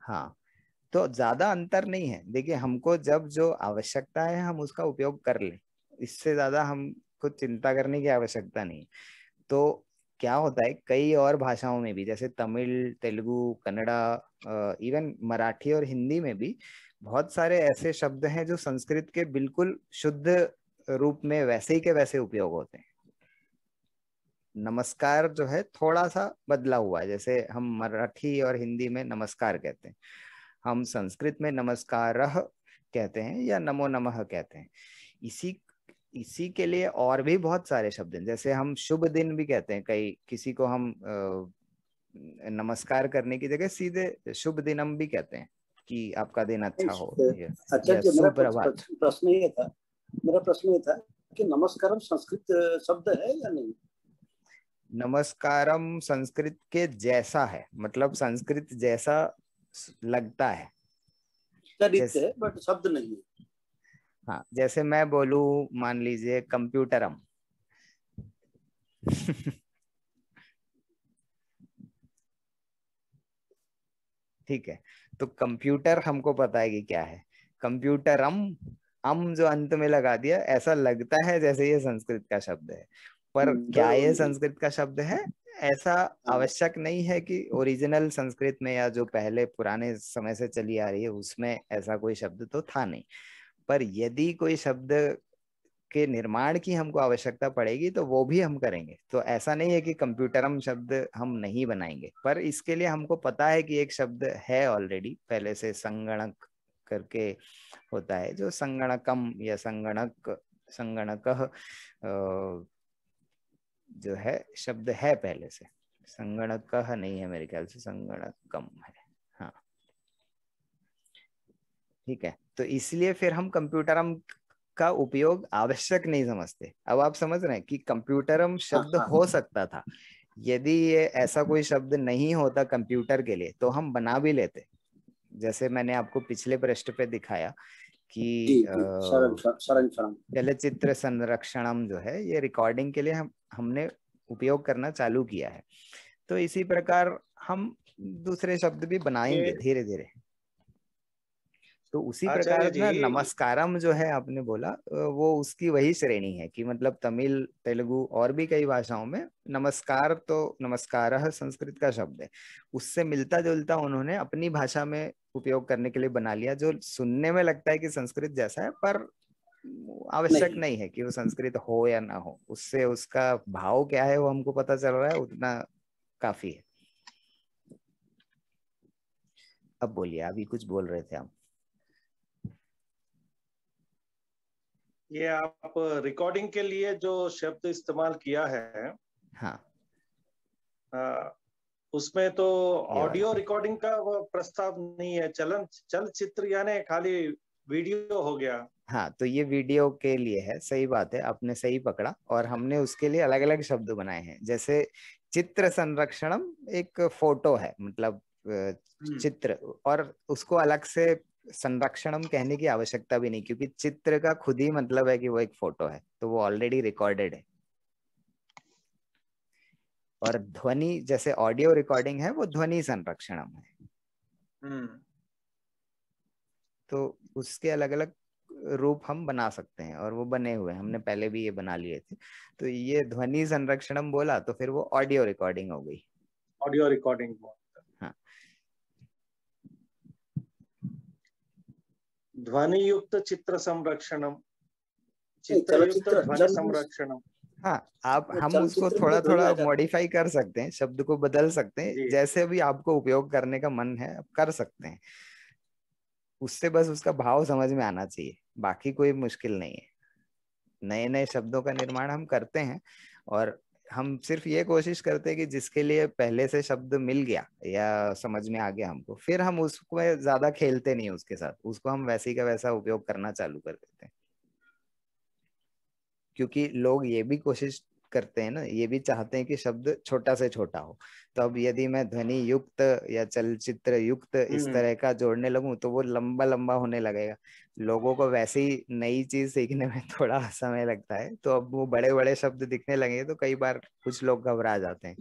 हाँ तो ज़्यादा अंतर नहीं है। देखिए, हमको जब जो आवश्यकता है, हम उसका उपयोग कर ले। इससे ज़्यादा हम कुछ चिंता करने की आवश्यकता नहीं तो क्या होता है, कई और भाषाओं में भी, जैसे तमिल, तेलुगु, कन्नड़ा इवन मराठी और हिंदी में भी बहुत सारे ऐसे शब्द हैं जो संस्कृत के बिल्कुल शुद्ध रूप में वैसे ही के वैसे उपयोग होते हैं। नमस्कार जो है थोड़ा सा बदला हुआ है जैसे हम मराठी और हिंदी में नमस्कार कहते हैं। हम संस्कृत में नमस्कार कहते हैं या नमो नमः कहते हैं। इसी इसी के लिए और भी बहुत सारे शब्द हैं जैसे हम शुभ दिन भी कहते हैं कई किसी को हम नमस्कार करने की जगह सीधे शुभ दिनम भी कहते हैं कि आपका दिन अच्छा हो अच्छा प्रश्न ये था मेरा प्रश्न ये था कि नमस्कारम संस्कृत शब्द है या नहीं? नमस्कारम संस्कृत के जैसा है मतलब संस्कृत जैसा लगता है। जैसे, बट शब्द नहीं हाँ जैसे मैं बोलू मान लीजिए कंप्यूटरम। ठीक है तो कंप्यूटर हमको पता है कि क्या है। कंप्यूटरम अम जो अंत में लगा दिया ऐसा लगता है जैसे ये संस्कृत का शब्द है। पर हम्म, क्या ये संस्कृत का शब्द है? ऐसा हाँ। आवश्यक नहीं है कि ओरिजिनल संस्कृत में या जो पहले पुराने समय से चली आ रही है उसमें ऐसा कोई शब्द तो था नहीं। पर यदि कोई शब्द के निर्माण की हमको आवश्यकता पड़ेगी तो वो भी हम करेंगे। तो ऐसा नहीं है कि कंप्यूटरम शब्द हम नहीं बनाएँगे पर इसके लिए हमको पता है कि एक शब्द है ऑलरेडी पहले से संगणक करके होता है जो संगणकम या संगणक संगणक जो है शब्द है पहले से। संगणक का नहीं है मेरे ख्याल से संगणक कम है। हाँ। ठीक है। तो इसलिए फिर हम कंप्यूटरम का उपयोग आवश्यक नहीं समझते। अब आप समझ रहे हैं कि कंप्यूटरम शब्द हाँ, हाँ। हो सकता था। यदि ये ऐसा कोई शब्द नहीं होता कंप्यूटर के लिए तो हम बना भी लेते। जैसे मैंने आपको पिछले पृष्ठ पे दिखाया कि चलचित्र संरक्षणम जो है ये रिकॉर्डिंग के लिए हम हमने उपयोग करना चालू किया है। तो इसी प्रकार हम दूसरे शब्द भी बनाएँगे धीरे धीरे तो उसी प्रकार ना नमस्कारम जो है आपने बोला वो उसकी वही श्रेणी है कि मतलब तमिल तेलुगु और भी कई भाषाओं में नमस्कार तो नमस्कार संस्कृत का शब्द है। उससे मिलता जुलता उन्होंने अपनी भाषा में उपयोग करने के लिए बना लिया जो सुनने में लगता है कि संस्कृत जैसा है पर आवश्यक नहीं।, नहीं है कि वो संस्कृत हो या ना हो। उससे उसका भाव क्या है वो हमको पता चल रहा है उतना काफ़ी है। अब बोलिए अभी कुछ बोल रहे थे आप ये आप रिकॉर्डिंग के लिए जो शब्द इस्तेमाल किया है हाँ। आ, उसमें तो ऑडियो रिकॉर्डिंग का वो प्रस्ताव नहीं है चलन चलचित्र यानी खाली वीडियो हो गया हाँ तो ये वीडियो के लिए है सही बात है आपने सही पकड़ा और हमने उसके लिए अलग अलग शब्द बनाए हैं जैसे चित्र संरक्षणम एक फ़ोटो है मतलब हम्म। चित्र और उसको अलग से संरक्षणम कहने की आवश्यकता भी नहीं क्योंकि चित्र का खुद ही मतलब है कि वो एक फ़ोटो है तो वो ऑलरेडी रिकॉर्डेड है और ध्वनि जैसे ऑडियो रिकॉर्डिंग है वो ध्वनि संरक्षणम है हम्म। तो उसके अलग अलग रूप हम बना सकते हैं और वो बने हुए हमने पहले भी ये बना लिए थे। तो ये ध्वनि संरक्षणम बोला तो फिर वो ऑडियो रिकॉर्डिंग हो गई। ऑडियो रिकॉर्डिंग हाँ। ध्वनि युक्त चित्र संरक्षणम। चित्र ध्वनि संरक्षणम। हाँ आप हम उसको थोड़ा थोड़ा मॉडिफाई कर सकते हैं शब्द को बदल सकते हैं जैसे भी आपको उपयोग करने का मन है आप कर सकते हैं। उससे बस उसका भाव समझ में आना चाहिए। बाकी कोई मुश्किल नहीं है। नए नए शब्दों का निर्माण हम करते हैं और हम सिर्फ़ ये कोशिश करते हैं कि जिसके लिए पहले से शब्द मिल गया या समझ में आ गया हमको, फिर हम उसको ज़्यादा खेलते नहीं उसके साथ। उसको हम वैसे का वैसा उपयोग करना चालू कर देते हैं। क्योंकि लोग ये भी कोशिश करते हैं ना ये भी चाहते हैं कि शब्द छोटा से छोटा हो। तो अब यदि मैं ध्वनि युक्त या चलचित्र युक्त इस हम्म। तरह का जोड़ने लगूं तो वो लंबा लंबा होने लगेगा। लोगों को वैसे ही नई चीज़ सीखने में थोड़ा समय लगता है तो अब वो बड़े बड़े शब्द दिखने लगे तो कई बार कुछ लोग घबरा जाते हैं।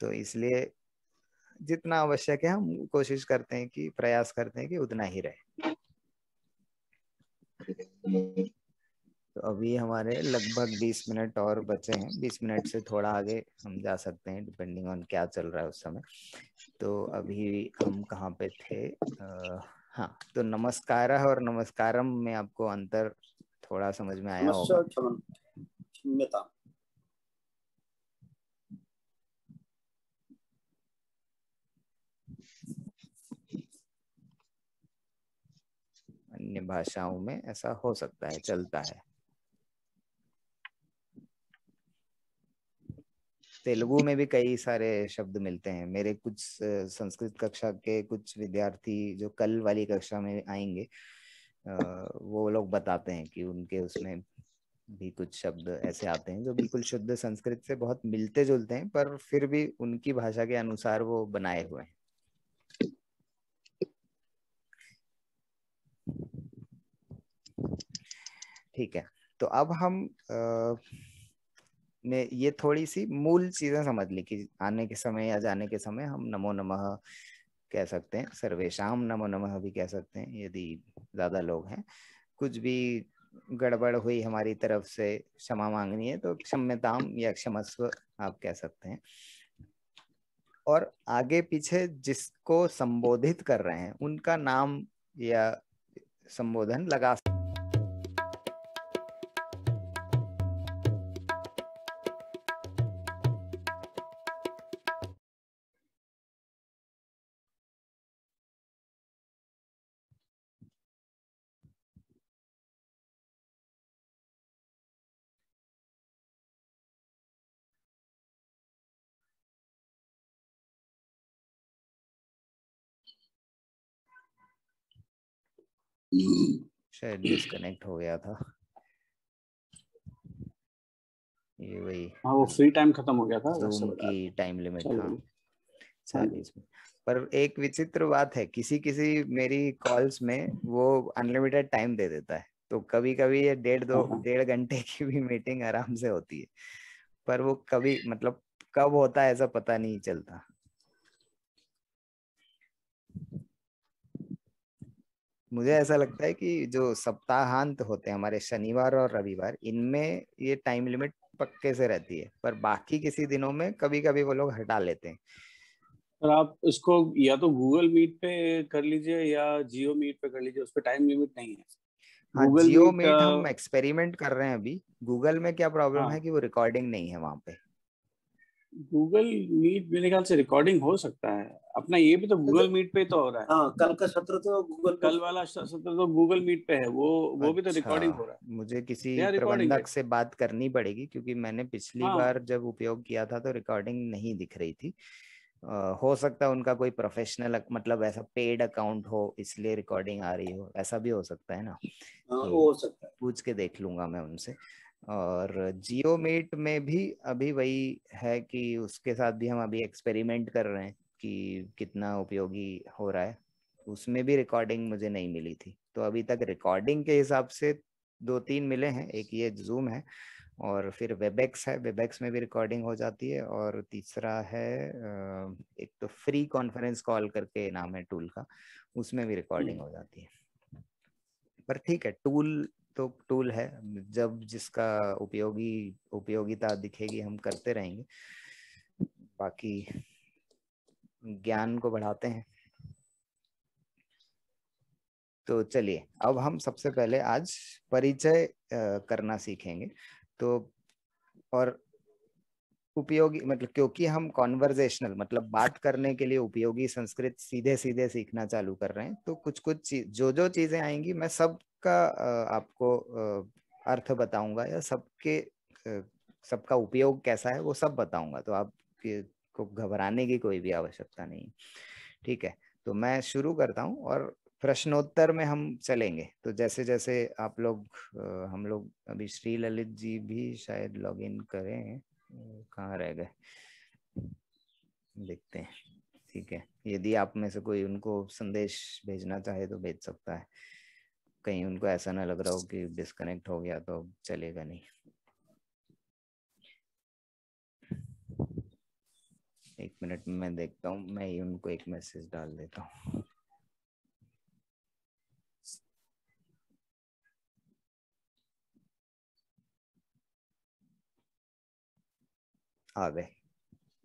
तो इसलिए जितना आवश्यक है हम कोशिश करते हैं कि प्रयास करते हैं कि उतना ही रहे। तो अभी हमारे लगभग 20 मिनट और बचे हैं। 20 मिनट से थोड़ा आगे हम जा सकते हैं डिपेंडिंग ऑन क्या चल रहा है उस समय। तो अभी हम कहाँ पे थे? आ, हाँ तो नमस्कार और नमस्कारम में आपको अंतर थोड़ा समझ में आया होगा। अन्य भाषाओं में ऐसा हो सकता है चलता है। तेलुगु में भी कई सारे शब्द मिलते हैं। मेरे कुछ संस्कृत कक्षा के कुछ विद्यार्थी जो कल वाली कक्षा में आएँगे वो लोग बताते हैं कि उनके उसमें भी कुछ शब्द ऐसे आते हैं जो बिल्कुल शुद्ध संस्कृत से बहुत मिलते जुलते हैं पर फिर भी उनकी भाषा के अनुसार वो बनाए हुए हैं। ठीक है तो अब हम आ, ने ये थोड़ी सी मूल चीज़ें समझ ली कि आने के समय या जाने के समय हम नमो नमः कह सकते हैं सर्वेशाम नमो नमः भी कह सकते हैं, यदि ज़्यादा लोग हैं। कुछ भी गड़बड़ हुई हमारी तरफ़ से क्षमा मांगनी है तो क्षम्यताम या क्षमस्व आप कह सकते हैं। और आगे पीछे जिसको संबोधित कर रहे हैं, उनका नाम या संबोधन लगा सकते शायद डिस्कनेक्ट हो गया था। ये वही। हाँ वो फ्री टाइम खत्म हो गया था जूम की टाइम लिमिट था चालीस पर एक विचित्र बात है किसी किसी मेरी कॉल्स में वो अनलिमिटेड टाइम दे देता है। तो कभी कभी ये डेढ़ दो हाँ, हाँ। डेढ़ घंटे की भी मीटिंग आराम से होती है। पर वो कभी मतलब कब होता है ऐसा पता नहीं चलता। मुझे ऐसा लगता है कि जो सप्ताहांत होते हैं हमारे शनिवार और रविवार इनमें ये टाइम लिमिट पक्के से रहती है पर बाकी किसी दिनों में कभी कभी वो लोग हटा लेते हैं। और आप इसको या तो गूगल मीट पे कर लीजिए या जियो मीट पे कर लीजिए उस पर टाइम लिमिट नहीं है। हाँ जियो मीट हम एक्सपेरिमेंट कर रहे हैं अभी। गूगल में क्या प्रॉब्लम हाँ, है कि वो रिकॉर्डिंग नहीं है वहाँ पे। गूगल मीट मेरे ख्याल से रिकॉर्डिंग हो सकता है। अपना ये भी तो गूगल मीट पे तो हो रहा है। हाँ कल का सत्र तो गूगल कल वाला सत्र तो गूगल मीट पे है। वो वो अच्छा, भी तो रिकॉर्डिंग हो रहा है। मुझे किसी प्रबंधक से बात करनी पड़ेगी क्योंकि मैंने पिछली हाँ। बार जब उपयोग किया था तो रिकॉर्डिंग नहीं दिख रही थी। आ, हो सकता है उनका कोई प्रोफेशनल मतलब ऐसा पेड अकाउंट हो इसलिए रिकॉर्डिंग आ रही हो। ऐसा भी हो सकता है ना? हाँ, तो हो सकता है। पूछ के देख लूँगा मैं उनसे। और जियो मीट में भी अभी वही है कि उसके साथ भी हम अभी एक्सपेरिमेंट कर रहे हैं कि कितना उपयोगी हो रहा है। उसमें भी रिकॉर्डिंग मुझे नहीं मिली थी। तो अभी तक रिकॉर्डिंग के हिसाब से दो तीन मिले हैं। एक ये जूम है और फिर वेबेक्स है। वेबेक्स में भी रिकॉर्डिंग हो जाती है और तीसरा है एक तो फ्री कॉन्फ्रेंस कॉल करके नाम है टूल का उसमें भी रिकॉर्डिंग हो जाती है। पर ठीक है टूल तो टूल है। जब जिसका उपयोगी, उपयोगिता दिखेगी, हम करते रहेंगे। बाकी ज्ञान को बढ़ाते हैं। तो चलिए, अब हम सबसे पहले आज परिचय करना सीखेंगे। तो और उपयोगी मतलब क्योंकि हम कॉन्वर्जेशनल मतलब बात करने के लिए उपयोगी संस्कृत सीधे सीधे सीखना चालू कर रहे हैं तो कुछ कुछ चीज़ जो जो चीज़ें आएँगी, मैं सबका आपको अर्थ बताऊँगा या सबके सबका उपयोग कैसा है वो सब बताऊँगा तो आप को घबराने की कोई भी आवश्यकता नहीं ठीक है तो मैं शुरू करता हूँ और प्रश्नोत्तर में हम चलेंगे। तो जैसे जैसे आप लोग हम लोग अभी श्री ललित जी भी शायद लॉगिन करें कहाँ रह गए? देखते हैं, ठीक है, यदि आप में से कोई उनको संदेश भेजना चाहे तो भेज सकता है। कहीं उनको ऐसा ना लग रहा हो कि डिस्कनेक्ट हो गया तो चलेगा नहीं। एक मिनट में मैं देखता हूँ, मैं ही उनको एक मैसेज डाल देता हूँ। आ गए।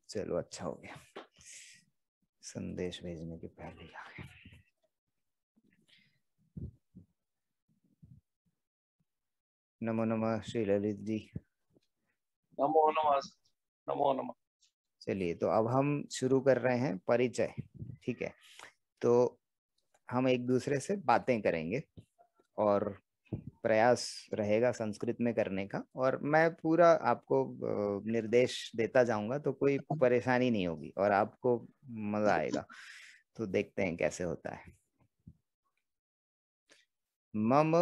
चलो अच्छा हो गया। संदेश भेजने के पहले ही आ गए। नमो नमः श्री ललित जी। नमो नमः नमो नमः। चलिए तो अब हम शुरू कर रहे हैं परिचय ठीक है? तो हम एक दूसरे से बातें करेंगे और प्रयास रहेगा संस्कृत में करने का। और मैं पूरा आपको निर्देश देता जाऊँगा तो कोई परेशानी नहीं होगी और आपको मज़ा आएगा। तो देखते हैं कैसे होता है। मम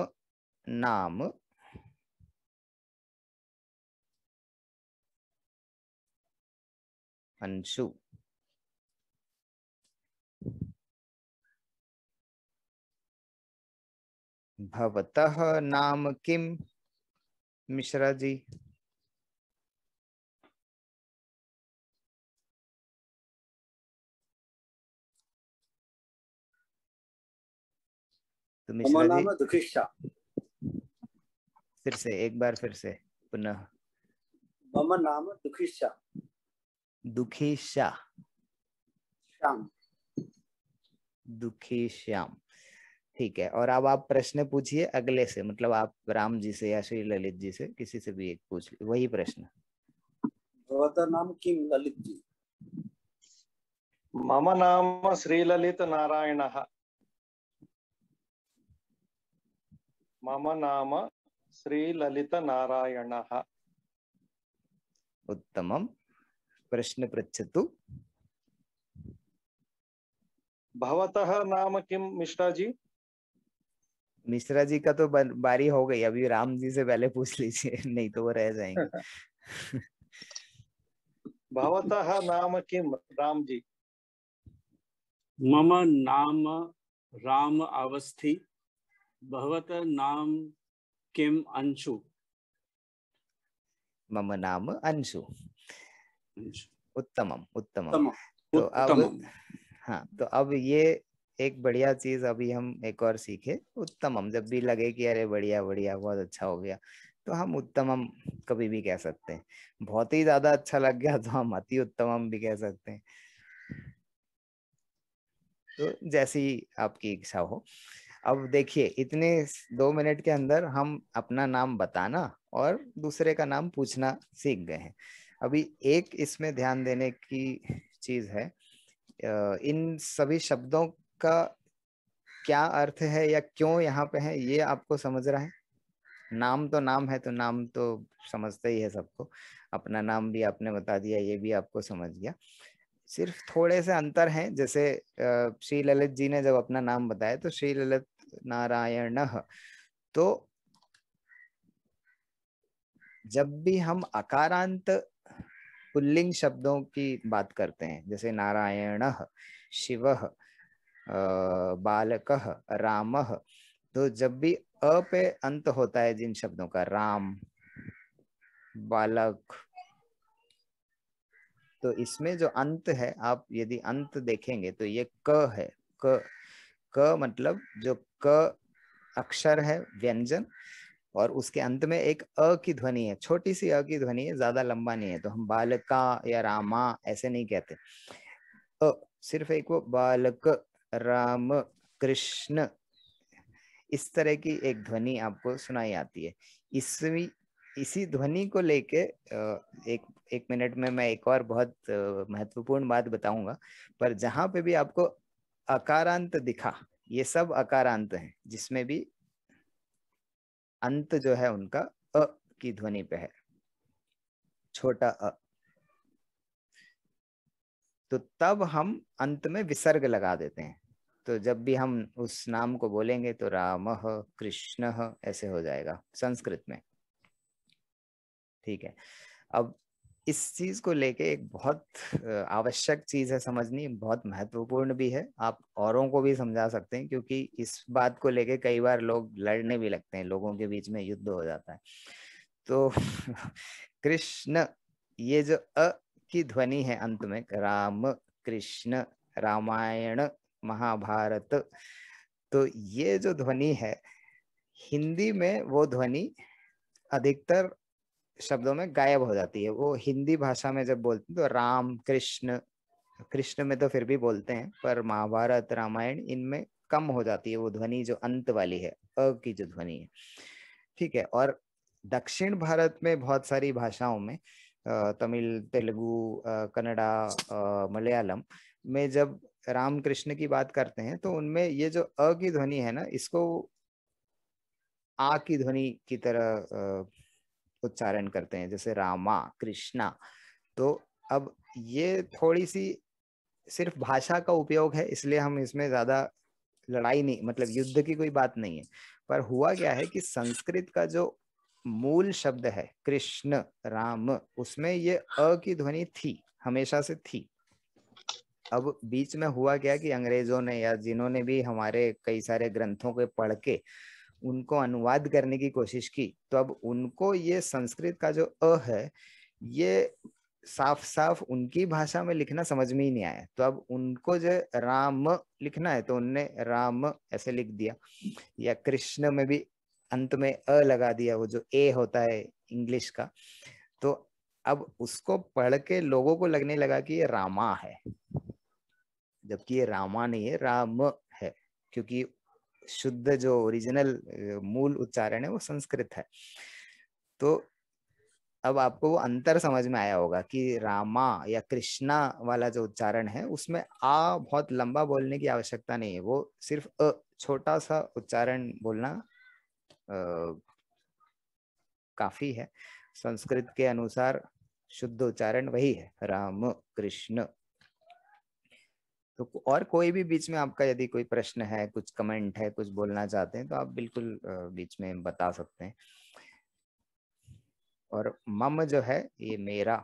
नाम अंशु। भवतः नाम किम? मिश्रा जी। तो मिश्रा जी दुखिशा फिर से एक बार फिर से पुनः। मम नाम दुखिशा दुखी शाह श्याम। दुखी श्याम। ठीक है और अब आप प्रश्न पूछिए अगले से मतलब आप राम जी से या श्री ललित जी से किसी से भी एक पूछ वही प्रश्न। नाम किम ललित जी? मम नाम श्री ललित नारायण। मम नाम श्री ललित नारायण। उत्तमम। प्रश्न पृच्छतु। भवतः नाम किम मिश्रा जी मिश्रा जी का तो बारी हो गई। अभी राम जी से पहले पूछ लीजिए नहीं तो वो रह जाएँगे। भवतः नाम किम राम जी मम नाम राम अवस्थी भवत नाम किम अंशु? मम नाम अंशु। उत्तमम उत्तमम। तो अब हाँ तो अब ये एक बढ़िया चीज़ अभी हम एक और सीखे उत्तम हम जब भी लगे कि अरे बढ़िया बढ़िया बहुत अच्छा हो गया तो हम उत्तमम कभी भी कह सकते हैं। बहुत ही ज़्यादा अच्छा लग गया तो हम अति उत्तमम भी कह सकते हैं। तो जैसी आपकी इच्छा हो। अब देखिए इतने दो मिनट के अंदर हम अपना नाम बताना और दूसरे का नाम पूछना सीख गए हैं। अभी एक इसमें ध्यान देने की चीज़ है इन सभी शब्दों का क्या अर्थ है या क्यों यहाँ पे है, ये आपको समझ रहा है? नाम तो नाम है तो नाम तो समझते ही है सबको। अपना नाम भी आपने बता दिया, ये भी आपको समझ गया। सिर्फ़ थोड़े से अंतर हैं, जैसे श्री ललित जी ने जब अपना नाम बताया तो श्री ललित नारायण तो जब भी हम अकारांत पुल्लिंग शब्दों की बात करते हैं। जैसे नारायण, शिव बालक, राम। तो जब भी अ पे अंत होता है जिन शब्दों का, राम, बालक तो इसमें जो अंत है, आप यदि अंत देखेंगे तो ये क है। क क मतलब जो क अक्षर है, व्यंजन और उसके अंत में एक अ की ध्वनि है, छोटी सी अ की ध्वनि है, ज़्यादा लंबा नहीं है तो हम बालका या रामा ऐसे नहीं कहते। अ, सिर्फ़ एक वो बालक, राम, कृष्ण, इस तरह की एक ध्वनि आपको सुनाई आती है। इसमें इसी ध्वनि को लेके एक एक मिनट में मैं एक और बहुत महत्वपूर्ण बात बताऊँगा, पर जहाँ पे भी आपको अकारांत दिखा, ये सब अकारांत हैं, जिसमें भी अंत जो है उनका अ की ध्वनि पे है। छोटा अ। तो तब हम अंत में विसर्ग लगा देते हैं। तो जब भी हम उस नाम को बोलेंगे तो राम, कृष्ण ऐसे हो जाएगा संस्कृत में। ठीक है। अब इस चीज़ को लेके एक बहुत आवश्यक चीज़ है समझनी, बहुत महत्वपूर्ण भी है। आप औरों को भी समझा सकते हैं क्योंकि इस बात को लेके कई बार लोग लड़ने भी लगते हैं, लोगों के बीच में युद्ध हो जाता है। तो कृष्ण, ये जो अ की ध्वनि है अंत में, राम, कृष्ण, रामायण, महाभारत तो ये जो ध्वनि है, हिंदी में वो ध्वनि अधिकतर शब्दों में गायब हो जाती है। वो हिंदी भाषा में जब बोलते हैं तो राम, कृष्ण कृष्ण में तो फिर भी बोलते हैं, पर महाभारत, रामायण इनमें कम हो जाती है। वो ध्वनि जो अंत वाली है, अ की जो ध्वनि है। ठीक है, और दक्षिण भारत में बहुत सारी भाषाओं में तमिल, तेलुगु कन्नड़ा मलयालम में जब राम कृष्ण की बात करते हैं तो उनमें ये जो अ की ध्वनि है ना, इसको आ की ध्वनि की तरह उच्चारण करते हैं, जैसे रामा, कृष्णा। तो अब ये थोड़ी सी सिर्फ़ भाषा का उपयोग है, इसलिए हम इसमें ज़्यादा लड़ाई नहीं मतलब युद्ध की कोई बात नहीं है। पर हुआ क्या है कि संस्कृत का जो मूल शब्द है, कृष्ण, राम, उसमें ये अ की ध्वनि थी, हमेशा से थी। अब बीच में हुआ क्या कि अंग्रेज़ों ने या जिन्होंने भी हमारे कई सारे ग्रंथों को पढ़ के उनको अनुवाद करने की कोशिश की तो अब उनको ये संस्कृत का जो अ है, ये साफ़ साफ़ उनकी भाषा में लिखना समझ में ही नहीं आया। तो अब उनको जो राम लिखना है तो उनने राम ऐसे लिख दिया, या कृष्ण में भी अंत में अ लगा दिया, वो जो ए होता है इंग्लिश का। तो अब उसको पढ़ के लोगों को लगने लगा कि ये रामा है, जबकि ये रामा नहीं है, राम है, क्योंकि शुद्ध जो ओरिजिनल मूल उच्चारण है वो संस्कृत है। तो अब आपको वो अंतर समझ में आया होगा कि रामा या कृष्णा वाला जो उच्चारण है उसमें आ बहुत लंबा बोलने की आवश्यकता नहीं है। वो सिर्फ़ अ छोटा सा उच्चारण बोलना आ, काफ़ी है। संस्कृत के अनुसार शुद्ध उच्चारण वही है। राम कृष्ण तो और कोई भी बीच में आपका यदि कोई प्रश्न है कुछ कमेंट है कुछ बोलना चाहते हैं तो आप बिल्कुल बीच में बता सकते हैं। और मम जो है ये मेरा।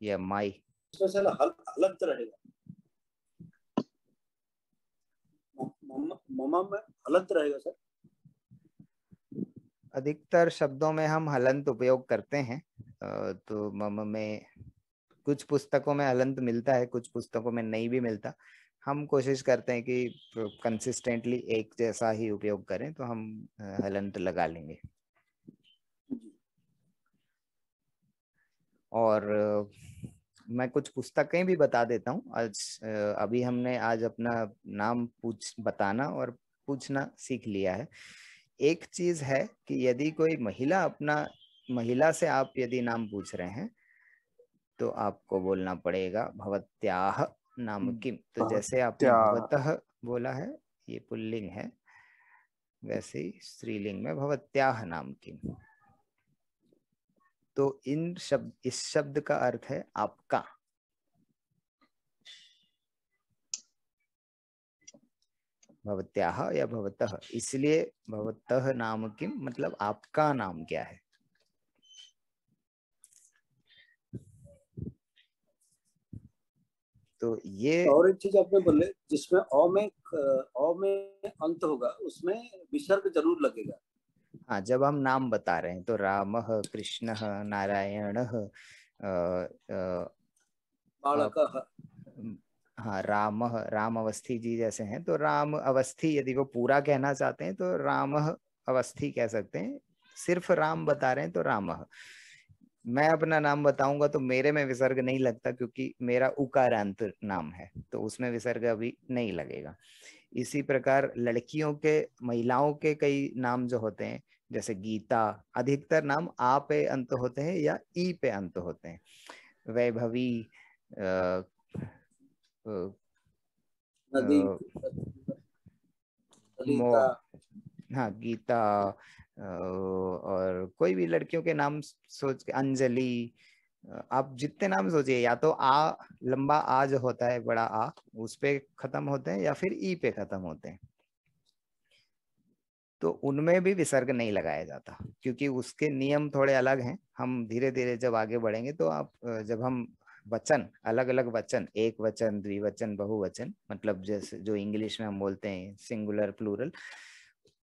ये माई। अलग रहेगा। सर। अधिकतर शब्दों में हम हलंत उपयोग करते हैं। तो मम में कुछ पुस्तकों में हलंत मिलता है, कुछ पुस्तकों में नहीं भी मिलता। हम कोशिश करते हैं कि कंसिस्टेंटली एक जैसा ही उपयोग करें तो हम हलंत लगा लेंगे। और मैं कुछ पुस्तकें भी बता देता हूँ। आज अभी हमने आज अपना नाम पूछ, बताना और पूछना सीख लिया है। एक चीज़ है कि यदि कोई महिला अपना, महिला से आप यदि नाम पूछ रहे हैं तो आपको बोलना पड़ेगा भवत्याह नाम हम्म, किम। तो जैसे आपने भवतः बोला है ये पुल्लिंग है वैसे ही स्त्रीलिंग में भवत्याह नाम किम। तो इन शब्द इस शब्द का अर्थ है आपका। भवत्याह या भवतः इसलिए भवतः नाम किम मतलब आपका नाम क्या है? तो ये और एक चीज़ आपने बोले जिसमें अ में अ में अंत होगा उसमें विसर्ग ज़रूर लगेगा। हाँ जब हम नाम बता रहे हैं तो राम कृष्ण नारायण हाँ राम राम अवस्थी जी जैसे हैं तो राम अवस्थी यदि वो पूरा कहना चाहते हैं तो राम अवस्थी कह सकते हैं। सिर्फ़ राम बता रहे हैं तो राम। मैं अपना नाम बताऊँगा तो मेरे में विसर्ग नहीं लगता क्योंकि मेरा उकारांत नाम है तो उसमें विसर्ग अभी नहीं लगेगा। इसी प्रकार लड़कियों के महिलाओं के कई नाम जो होते हैं जैसे गीता अधिकतर नाम आ पे अंत होते हैं या ई पे अंत होते हैं। वैभवी हाँ गीता और कोई भी लड़कियों के नाम सोच के, अंजलि आप जितने नाम सोचिए, या तो आ, लंबा आ जो होता है, बड़ा आ, उस पे खत्म होते हैं या फिर ई पे खत्म होते हैं। तो उनमें भी विसर्ग नहीं लगाया जाता, क्योंकि उसके नियम थोड़े अलग हैं। हम धीरे धीरे जब आगे बढ़ेंगे तो आप जब हम वचन अलग अलग वचन, एक वचन, द्विवचन, बहुवचन मतलब जैसे जो इंग्लिश में हम बोलते हैं, सिंगुलर, प्लूरल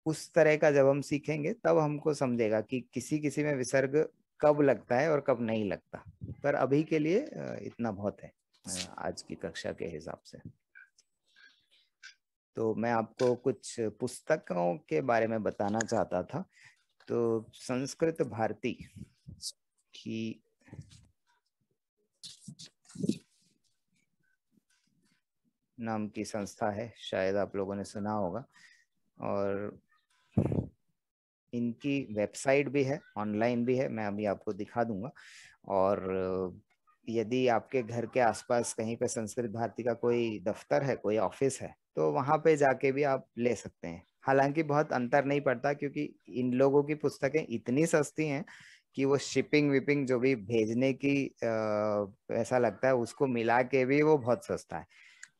उस तरह का जब हम सीखेंगे, तब हमको समझेगा कि किसी किसी में विसर्ग कब लगता है और कब नहीं लगता। पर अभी के लिए इतना बहुत है आज की कक्षा के हिसाब से। तो मैं आपको कुछ पुस्तकों के बारे में बताना चाहता था। तो संस्कृत भारती की नाम की संस्था है, शायद आप लोगों ने सुना होगा। और इनकी वेबसाइट भी है ऑनलाइन भी है मैं अभी आपको दिखा दूँगा। और यदि आपके घर के आसपास कहीं पे संस्कृत भारती का कोई दफ्तर है कोई ऑफ़िस है तो वहाँ पे जाके भी आप ले सकते हैं। हालाँकि बहुत अंतर नहीं पड़ता क्योंकि इन लोगों की पुस्तकें इतनी सस्ती हैं कि वो शिपिंग विपिंग जो भी भेजने की आ, ऐसा लगता है उसको मिला के भी वो बहुत सस्ता है।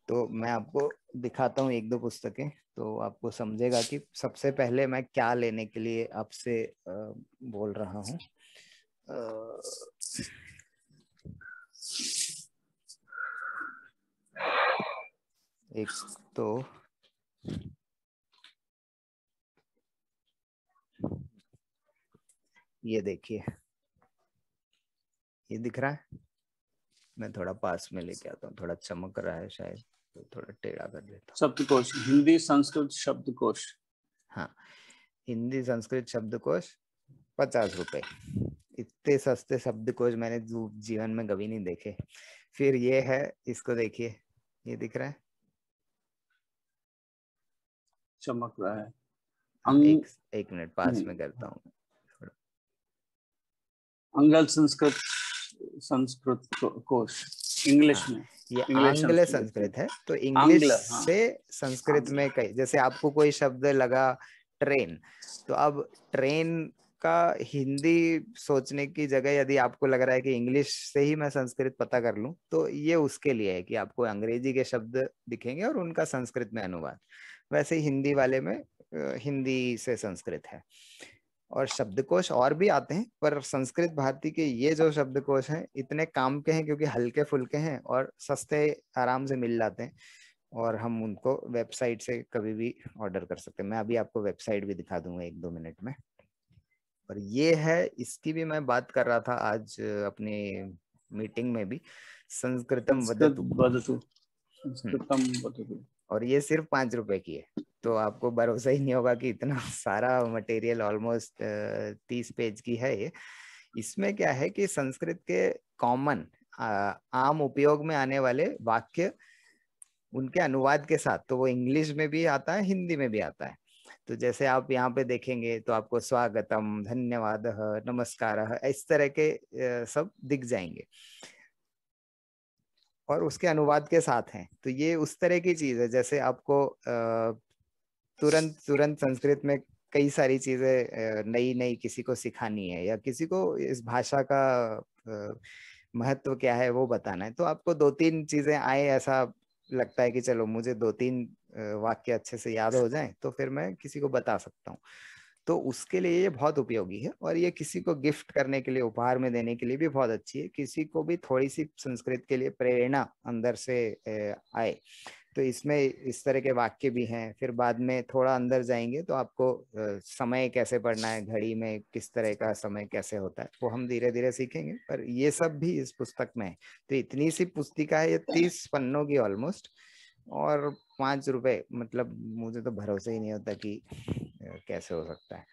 तो मैं आपको दिखाता हूँ एक दो पुस्तकें तो आपको समझेगा कि सबसे पहले मैं क्या लेने के लिए आपसे बोल रहा हूँ। एक तो ये देखिए। ये दिख रहा है? मैं थोड़ा पास में लेके आता हूँ, थोड़ा चमक रहा है शायद। थोड़ा टेढ़ा कर देता हूँ। शब्दकोश हिंदी संस्कृत शब्दकोश। हाँ हिंदी संस्कृत शब्दकोश पचास रुपए। इतने सस्ते शब्दकोश मैंने जीवन में कभी नहीं देखे। फिर ये है इसको देखिए ये दिख रहा है। चमक रहा है। अंग... एक, एक मिनट पास। में करता हूँ। अंगल संस्कृत संस्कृत कोश इंग्लिश हाँ, में। ये आंग्ल संस्कृत। है तो इंग्लिश हाँ। से संस्कृत में कई जैसे आपको कोई शब्द लगा ट्रेन तो अब ट्रेन का हिंदी सोचने की जगह यदि आपको लग रहा है कि इंग्लिश से ही मैं संस्कृत पता कर लूँ तो ये उसके लिए है कि आपको अंग्रेज़ी के शब्द दिखेंगे और उनका संस्कृत में अनुवाद। वैसे हिंदी वाले में हिंदी से संस्कृत है। और शब्दकोश और भी आते हैं पर संस्कृत भारती के ये जो शब्दकोश हैं इतने काम के हैं क्योंकि हल्के फुल्के हैं और सस्ते आराम से मिल जाते हैं और हम उनको वेबसाइट से कभी भी ऑर्डर कर सकते हैं। मैं अभी आपको वेबसाइट भी दिखा दूँगा एक दो मिनट में। और ये है इसकी भी मैं बात कर रहा था आज अपने मीटिंग में भी संस्कृतम वदतु। संस्कृतम वदतु। और ये सिर्फ़ पाँच रुपए की है। तो आपको भरोसा ही नहीं होगा कि इतना सारा मटेरियल ऑलमोस्ट तीस पेज की है इसमें क्या है कि संस्कृत के कॉमन आम उपयोग में आने वाले वाक्य उनके अनुवाद के साथ तो वो इंग्लिश में भी आता है हिंदी में भी आता है। तो जैसे आप यहाँ पे देखेंगे तो आपको स्वागतम, धन्यवाद, नमस्कार, इस तरह के सब दिख जाएँगे। और उसके अनुवाद के साथ हैं। तो ये उस तरह की चीज़ है, जैसे आपको तुरंत तुरंत संस्कृत में कई सारी चीज़ें नई नई किसी को सिखानी है या किसी को इस भाषा का महत्व क्या है वो बताना है। तो आपको दो तीन चीज़ें आए, ऐसा लगता है कि चलो मुझे दो तीन वाक्य अच्छे से याद हो जाए तो फिर मैं किसी को बता सकता हूँ। तो उसके लिए ये बहुत उपयोगी है और ये किसी को गिफ्ट करने के लिए उपहार में देने के लिए भी बहुत अच्छी है। किसी को भी थोड़ी सी संस्कृत के लिए प्रेरणा अंदर से आए। तो इसमें इस तरह के वाक्य भी हैं। फिर बाद में थोड़ा अंदर जाएँगे तो आपको समय कैसे पढ़ना है घड़ी में किस तरह का समय कैसे होता है वो हम धीरे धीरे सीखेंगे। पर ये सब भी इस पुस्तक में है। तो इतनी सी पुस्तिका है ये तीस पन्नों की ऑलमोस्ट। और पाँच रुपए मतलब मुझे तो भरोसा ही नहीं होता कि कैसे हो सकता है।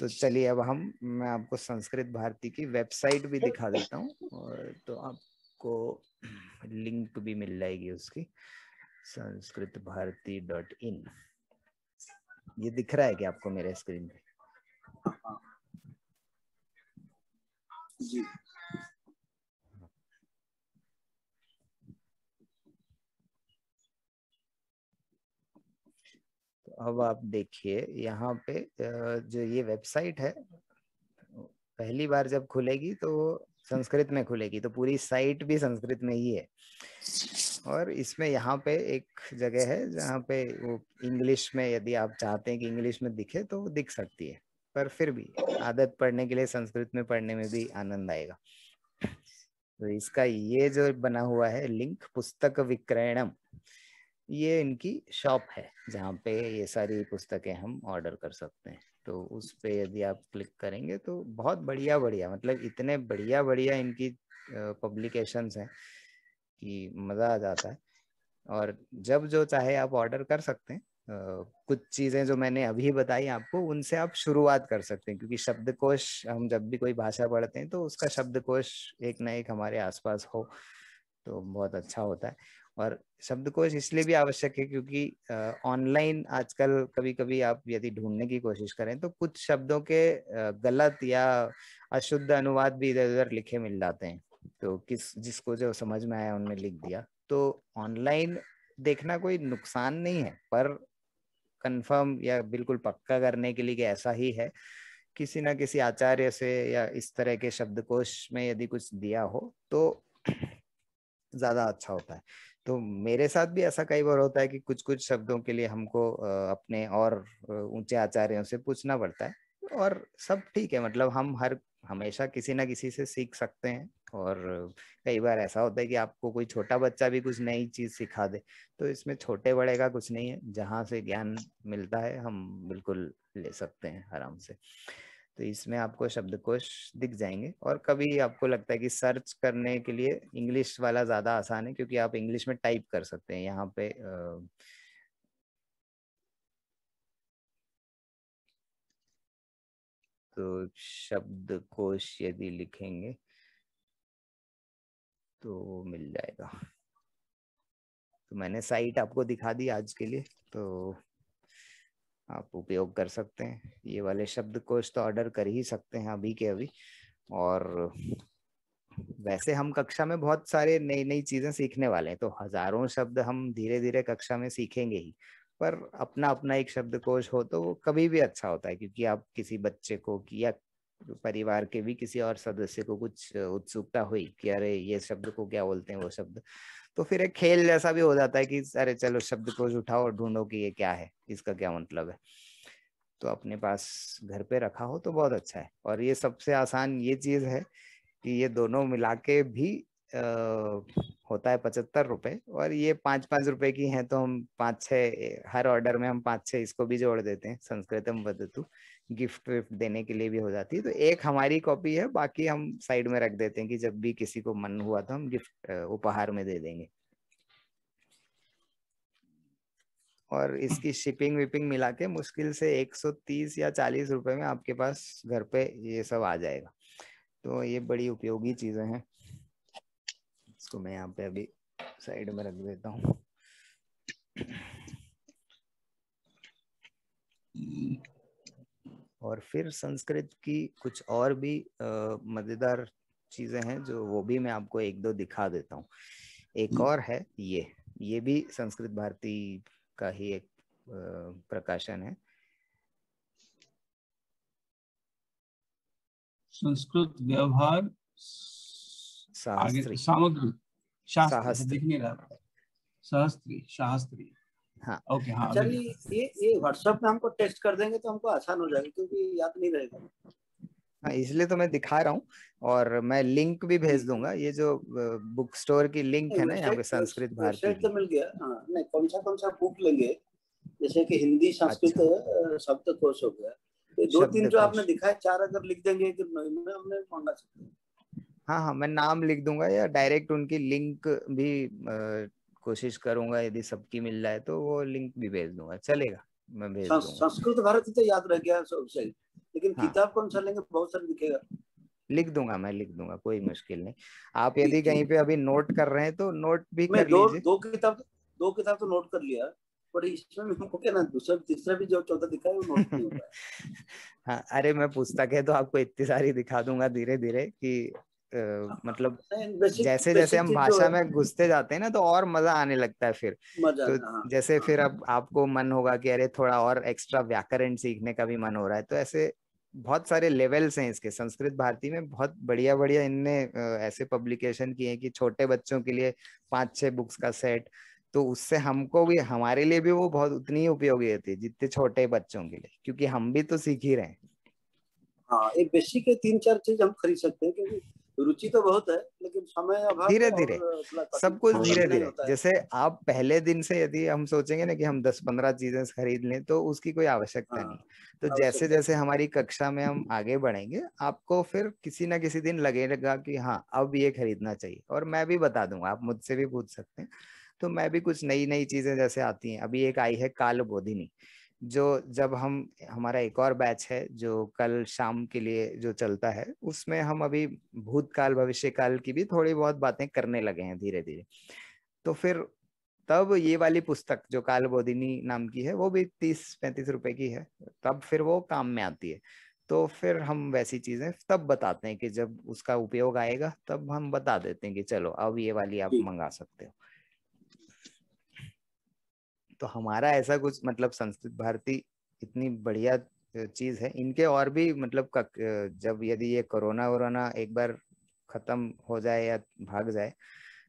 तो चलिए अब हम, मैं आपको संस्कृत भारती की वेबसाइट भी दिखा देता हूँ और तो आपको लिंक भी मिल जाएगी उसकी, संस्कृत भारती डॉट इन। ये दिख रहा है क्या आपको मेरे स्क्रीन पे? जी। अब आप देखिए, यहाँ पे जो ये वेबसाइट है, पहली बार जब खुलेगी तो संस्कृत में खुलेगी तो पूरी साइट भी संस्कृत में ही है। और इसमें यहाँ पे एक जगह है जहाँ पे वो इंग्लिश में यदि आप चाहते हैं कि इंग्लिश में दिखे तो वो दिख सकती है, पर फिर भी आदत पढ़ने के लिए संस्कृत में पढ़ने में भी आनंद आएगा। तो इसका ये जो बना हुआ है, लिंक पुस्तक विक्रयणम। ये इनकी शॉप है जहाँ पे ये सारी पुस्तकें हम ऑर्डर कर सकते हैं। तो उस पे यदि आप क्लिक करेंगे तो बहुत बढ़िया बढ़िया मतलब इतने बढ़िया बढ़िया इनकी पब्लिकेशंस हैं कि मज़ा आ जाता है। और जब जो चाहे आप ऑर्डर कर सकते हैं। Uh, कुछ चीज़ें जो मैंने अभी बताई आपको उनसे आप शुरुआत कर सकते हैं क्योंकि शब्दकोश हम जब भी कोई भाषा पढ़ते हैं तो उसका शब्दकोश एक ना एक हमारे आसपास हो तो बहुत अच्छा होता है। और शब्दकोश इसलिए भी आवश्यक है क्योंकि ऑनलाइन आजकल कभी कभी आप यदि ढूँढने की कोशिश करें तो कुछ शब्दों के गलत या अशुद्ध अनुवाद भी इधर उधर लिखे मिल जाते हैं। तो किस, जिसको जो समझ में आया उन्होंने लिख दिया। तो ऑनलाइन देखना कोई नुकसान नहीं है, पर कंफर्म या बिल्कुल पक्का करने के लिए कि ऐसा ही है। किसी ना किसी आचार्य से या इस तरह के शब्दकोश में यदि कुछ दिया हो तो ज़्यादा अच्छा होता है। तो मेरे साथ भी ऐसा कई बार होता है कि कुछ कुछ शब्दों के लिए हमको अपने और ऊँचे आचार्यों से पूछना पड़ता है और सब ठीक है मतलब हम हर, हमेशा किसी ना किसी से सीख सकते हैं और कई बार ऐसा होता है कि आपको कोई छोटा बच्चा भी कुछ नई चीज़ सिखा दे तो इसमें छोटे बड़े का कुछ नहीं है, जहाँ से ज्ञान मिलता है हम बिल्कुल ले सकते हैं आराम से। तो इसमें आपको शब्दकोश दिख जाएँगे और कभी आपको लगता है कि सर्च करने के लिए इंग्लिश वाला ज़्यादा आसान है क्योंकि आप इंग्लिश में टाइप कर सकते हैं यहाँ पे तो शब्दकोश यदि लिखेंगे तो मिल जाएगा। तो मैंने साइट आपको दिखा दी आज के लिए तो आप उपयोग कर सकते हैं। ये वाले शब्द कोश तो ऑर्डर कर ही सकते हैं अभी के अभी। और वैसे हम कक्षा में बहुत सारे नई नई चीज़ें सीखने वाले हैं तो हज़ारों शब्द हम धीरे धीरे कक्षा में सीखेंगे ही। पर अपना अपना एक शब्द कोश हो तो वो कभी भी अच्छा होता है, क्योंकि आप किसी बच्चे को या परिवार के भी किसी और सदस्य को कुछ उत्सुकता हुई कि अरे, ये शब्द को क्या बोलते हैं, वो शब्द। तो फिर एक खेल जैसा भी हो जाता है कि अरे चलो शब्द को उठाओ और ढूंढो कि ये क्या है इसका क्या मतलब है? तो अपने पास घर पे रखा हो तो बहुत अच्छा है। और ये सबसे आसान ये चीज़ है कि ये दोनों मिला के भी आ, होता है पचहत्तर रुपए और ये पाँच पाँच रुपए की हैं तो हम पाँच छः हर ऑर्डर में हम पाँच छः इसको भी जोड़ देते हैं संस्कृतम वदतु। गिफ्ट विफ्ट देने के लिए भी हो जाती है। तो एक हमारी कॉपी है, बाकी हम साइड में रख देते हैं कि जब भी किसी को मन हुआ तो हम गिफ्ट उपहार में दे देंगे। और इसकी शिपिंग विपिंग मिला के मुश्किल से 130 या 40 रुपए में आपके पास घर पे ये सब आ जाएगा। तो ये बड़ी उपयोगी चीज़ें हैं। इसको मैं यहाँ पे अभी साइड में रख देता हूँ। और फिर संस्कृत की कुछ और भी मज़ेदार चीज़ें हैं जो वो भी मैं आपको एक दो दिखा देता हूँ। एक और है ये ये भी संस्कृत भारती का ही एक प्रकाशन है। संस्कृत व्यवहार सामग्री शास्त्र सहस्त्री शास्त्री। हाँ। ओके हाँ चलिए ये ये व्हाट्सएप में हमको टेक्स्ट कर देंगे तो हमको आसान हो जाएगा क्योंकि याद नहीं रहेगा। हाँ इसलिए तो मैं दिखा रहा हूँ और मैं लिंक भी भेज दूँगा। ये जो बुक स्टोर की लिंक है ना यहाँ पे संस्कृत भारती तो मिल गया। हाँ नहीं कौन सा कौन सा बुक लेंगे? जैसे कि हिंदी संस्कृत अच्छा। शब्द कोश हो गया। तो दो तीन जो आपने दिखाए चार अगर लिख देंगे कि हमने मंगा सकते हाँ हाँ मैं नाम लिख दूँगा या डायरेक्ट उनकी लिंक भी कोशिश करूँगा यदि सबकी मिल जाए तो वो लिंक भी भेज दूँगा। चलेगा मैं भेज दूँगा। संस्कृत भारती तो याद रह गया सबसे लेकिन हाँ. किताब कौन सा लेंगे? बहुत सारे दिखेगा। लिख दूँगा मैं लिख दूँगा कोई मुश्किल नहीं। आप यदि कहीं पे अभी नोट कर रहे हैं तो नोट भी कर दो, दो किताब दो किताब तो नोट कर लिया पर इसमें हमको क्या ना दूसरा तीसरा भी जो चौथा दिखा है वो नोट नहीं हाँ अरे मैं पुस्तक है तो आपको इतनी सारी दिखा दूँगा धीरे धीरे कि मतलब जैसे जैसे हम भाषा में घुसते जाते हैं ना तो और मज़ा आने लगता है फिर। तो हाँ, जैसे हाँ, फिर अब आपको मन होगा कि अरे थोड़ा और एक्स्ट्रा व्याकरण सीखने का भी मन हो रहा है तो ऐसे बहुत सारे लेवल्स हैं इसके। संस्कृत भारती में बहुत बढ़िया बढ़िया इनने ऐसे पब्लिकेशन किए हैं कि छोटे बच्चों के लिए पाँच छह बुक्स का सेट तो उससे हमको भी हमारे लिए भी वो बहुत उतनी ही उपयोगी होती है जितने छोटे बच्चों के लिए क्योंकि हम भी तो सीख ही रहे हैं। हाँ एक बेसिक तीन चार चीज़ हम खरीद सकते हैं क्योंकि रुचि तो बहुत है लेकिन समय धीरे धीरे। सब कुछ धीरे धीरे। जैसे आप पहले दिन से यदि हम सोचेंगे ना कि हम दस पंद्रह चीज़ें खरीद लें तो उसकी कोई आवश्यकता हाँ, नहीं। तो जैसे जैसे हमारी कक्षा में हम आगे बढ़ेंगे आपको फिर किसी ना किसी दिन लगेगा कि हाँ अब ये खरीदना चाहिए। और मैं भी बता दूँगा आप मुझसे भी पूछ सकते हैं। तो मैं भी कुछ नई नई चीज़ें जैसे आती हैं। अभी एक आई है काल बोधिनी जो जब हम हमारा एक और बैच है जो कल शाम के लिए जो चलता है उसमें हम अभी भूतकाल भविष्य काल की भी थोड़ी बहुत बातें करने लगे हैं धीरे धीरे तो फिर तब ये वाली पुस्तक जो काल बोधिनी नाम की है वो भी तीस पैंतीस रुपए की है तब फिर वो काम में आती है। तो फिर हम वैसी चीज़ें तब बताते हैं कि जब उसका उपयोग आएगा तब हम बता देते हैं कि चलो अब ये वाली आप मंगा सकते हो। तो हमारा ऐसा कुछ मतलब संस्कृत भारती इतनी बढ़िया चीज़ है। इनके और भी मतलब जब यदि ये कोरोना वोरोना एक बार खत्म हो जाए या भाग जाए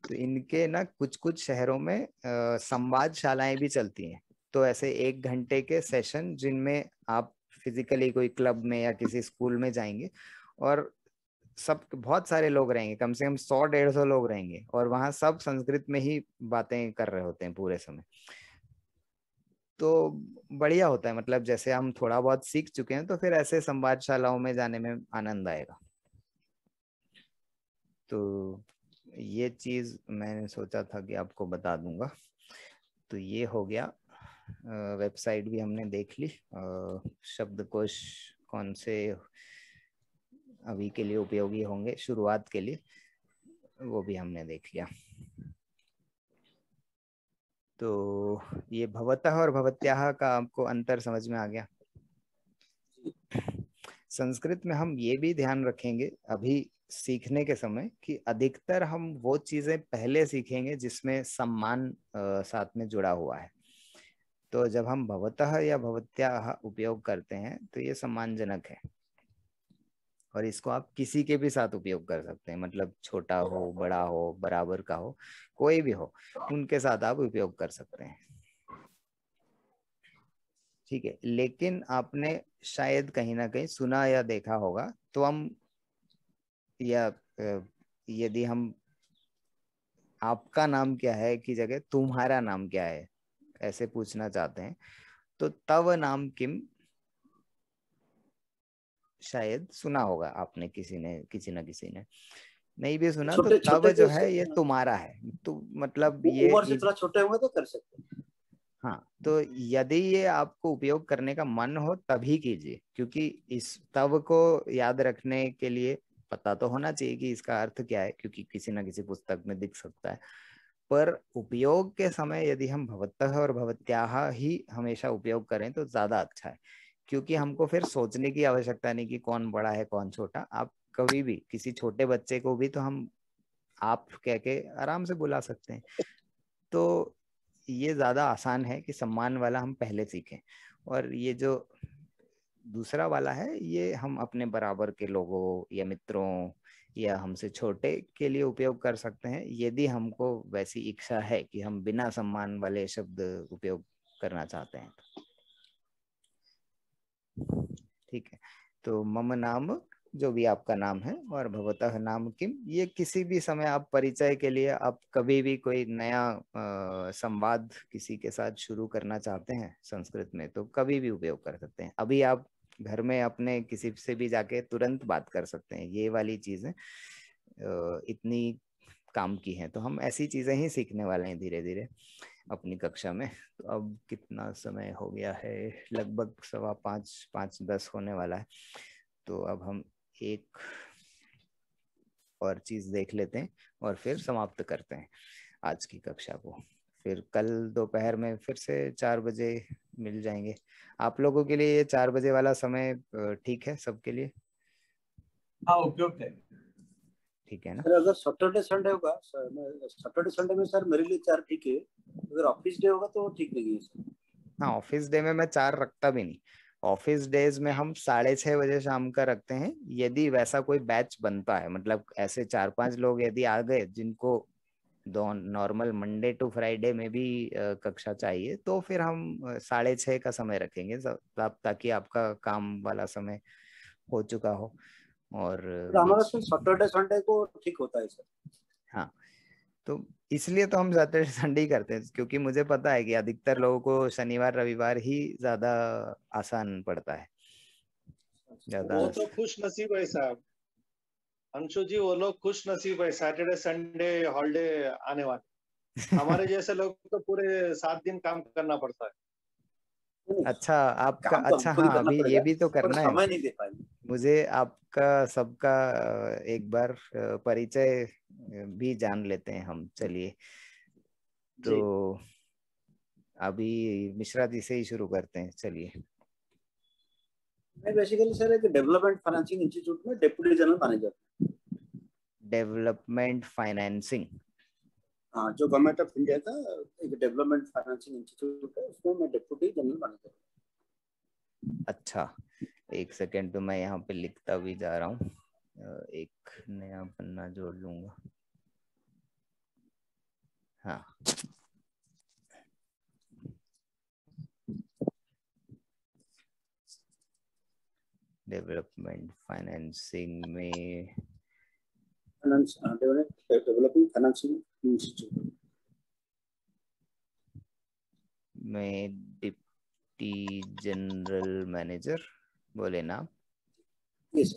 तो इनके ना कुछ कुछ शहरों में संवाद शालाएँ भी चलती हैं। तो ऐसे एक घंटे के सेशन जिनमें आप फिजिकली कोई क्लब में या किसी स्कूल में जाएँगे और सब, बहुत सारे लोग रहेंगे, कम से कम सौ डेढ़ सौ लोग रहेंगे और वहाँ सब संस्कृत में ही बातें कर रहे होते हैं पूरे समय। तो बढ़िया होता है मतलब जैसे हम थोड़ा बहुत सीख चुके हैं तो फिर ऐसे संवादशालाओं में जाने में आनंद आएगा। तो ये चीज़ मैंने सोचा था कि आपको बता दूँगा। तो ये हो गया वेबसाइट भी हमने देख ली शब्दकोश कौन से अभी के लिए उपयोगी होंगे, शुरुआत के लिए, वो भी हमने देख लिया। तो ये भवतः और भवत्याह का आपको अंतर समझ में आ गया। संस्कृत में हम ये भी ध्यान रखेंगे अभी सीखने के समय कि अधिकतर हम वो चीज़ें पहले सीखेंगे जिसमें सम्मान साथ में जुड़ा हुआ है। तो जब हम भवतः या भवत्याह उपयोग करते हैं तो ये सम्मानजनक है। और इसको आप किसी के भी साथ उपयोग कर सकते हैं मतलब छोटा हो, बड़ा हो, बराबर का हो, कोई भी हो, उनके साथ आप उपयोग कर सकते हैं। ठीक है, लेकिन आपने शायद कहीं ना कहीं सुना या देखा होगा तो हम या यदि हम आपका नाम क्या है की जगह, तुम्हारा नाम क्या है, ऐसे पूछना चाहते हैं तो तव नाम किम शायद सुना होगा आपने किसी ने किसी ना किसी ने। नहीं भी सुना तो तब जो है ये तुम्हारा है। तो मतलब ये छोटे होंगे तो कर सकते हाँ। तो यदि ये आपको उपयोग करने का मन हो तभी कीजिए क्योंकि इस तब को याद रखने के लिए पता तो होना चाहिए कि इसका अर्थ क्या है क्योंकि किसी ना किसी पुस्तक में दिख सकता है। पर उपयोग के समय यदि हम भवतः और भवत्याह ही हमेशा उपयोग करें तो ज़्यादा अच्छा है। क्योंकि हमको फिर सोचने की आवश्यकता नहीं कि कौन बड़ा है, कौन छोटा। आप कभी भी किसी छोटे बच्चे को भी तो हम आप कह के आराम से बुला सकते हैं। तो ये ज़्यादा आसान है कि सम्मान वाला हम पहले सीखें। और ये जो दूसरा वाला है, ये हम अपने बराबर के लोगों या मित्रों या हमसे छोटे के लिए उपयोग कर सकते हैं। यदि हमको वैसी इच्छा है कि हम बिना सम्मान वाले शब्द उपयोग करना चाहते हैं ठीक है। तो मम नाम, जो भी आपका नाम है, और भगवतः नाम किम, ये किसी भी समय आप परिचय के लिए आप कभी भी कोई नया संवाद किसी के साथ शुरू करना चाहते हैं संस्कृत में तो कभी भी उपयोग कर सकते हैं। अभी आप घर में अपने किसी से भी जाके तुरंत बात कर सकते हैं, ये वाली चीज़ें इतनी काम की हैं तो हम ऐसी चीज़ें ही सीखने वाले हैं धीरे धीरे अपनी कक्षा में। तो अब कितना समय हो गया है? लगभग सवा पाँच पाँच दस होने वाला है। तो अब हम एक और चीज़ देख लेते हैं और फिर समाप्त करते हैं आज की कक्षा को। फिर कल दोपहर में फिर से चार बजे मिल जाएँगे। आप लोगों के लिए ये चार बजे वाला समय ठीक है सबके लिए? हाँ उपयुक्त है ठीक है ना? सर अगर सैटरडे संडे होगा सैटरडे संडे में सर मेरे लिए चार ठीक है। अगर ऑफ़िस डे होगा तो ठीक नहीं है सर। हाँ ऑफ़िस डे में मैं चार रखता भी नहीं। ऑफ़िस डेज़ में हम साढ़े छह बजे शाम का रखते हैं यदि वैसा कोई बैच बनता है। मतलब ऐसे चार पाँच लोग यदि आ गए जिनको नॉर्मल मंडे टू फ्राइडे में भी कक्षा चाहिए तो फिर हम साढ़े छह का समय रखेंगे ताकि आपका काम वाला समय हो चुका हो। और हमारा सैटरडे संडे को ठीक होता है सर। हाँ तो इसलिए तो हम सैटरडे संडे ही करते हैं क्योंकि मुझे पता है कि अधिकतर लोगों को शनिवार रविवार ही ज़्यादा आसान पड़ता है। ज़्यादा वो तो खुश नसीब है साहब। अंशु जी वो लोग खुश नसीब है सैटरडे संडे हॉलीडे आने वाले। हमारे जैसे लोग तो पूरे सात दिन काम करना पड़ता है। अच्छा आपका तो अच्छा हाँ अभी ये भी तो करना है। समय नहीं दे पाएँगे। मुझे आपका सबका एक बार परिचय भी जान लेते हैं हम चलिए। तो अभी मिश्रा जी से ही शुरू करते हैं चलिए। मैं बेसिकली सर एक डेवलपमेंट फाइनेंसिंग इंस्टीट्यूट में deputy general manager development financing हाँ जो गवर्नमेंट ऑफ़ इंडिया का एक डेवलपमेंट फाइनेंसिंग इंस्टीट्यूट है उसमें मैं डिप्टी जनरल मैनेजर अच्छा। एक सेकेंड तो मैं यहाँ पे लिखता भी जा रहा हूँ। एक नया पन्ना जोड़ लूँगा। हाँ। डेवलपमेंट फाइनेंसिंग में फाइनेंस डेवलपिंग फाइनेंसिंग इंस्टीट्यूट में डिप्टी जनरल मैनेजर बोले ना yes.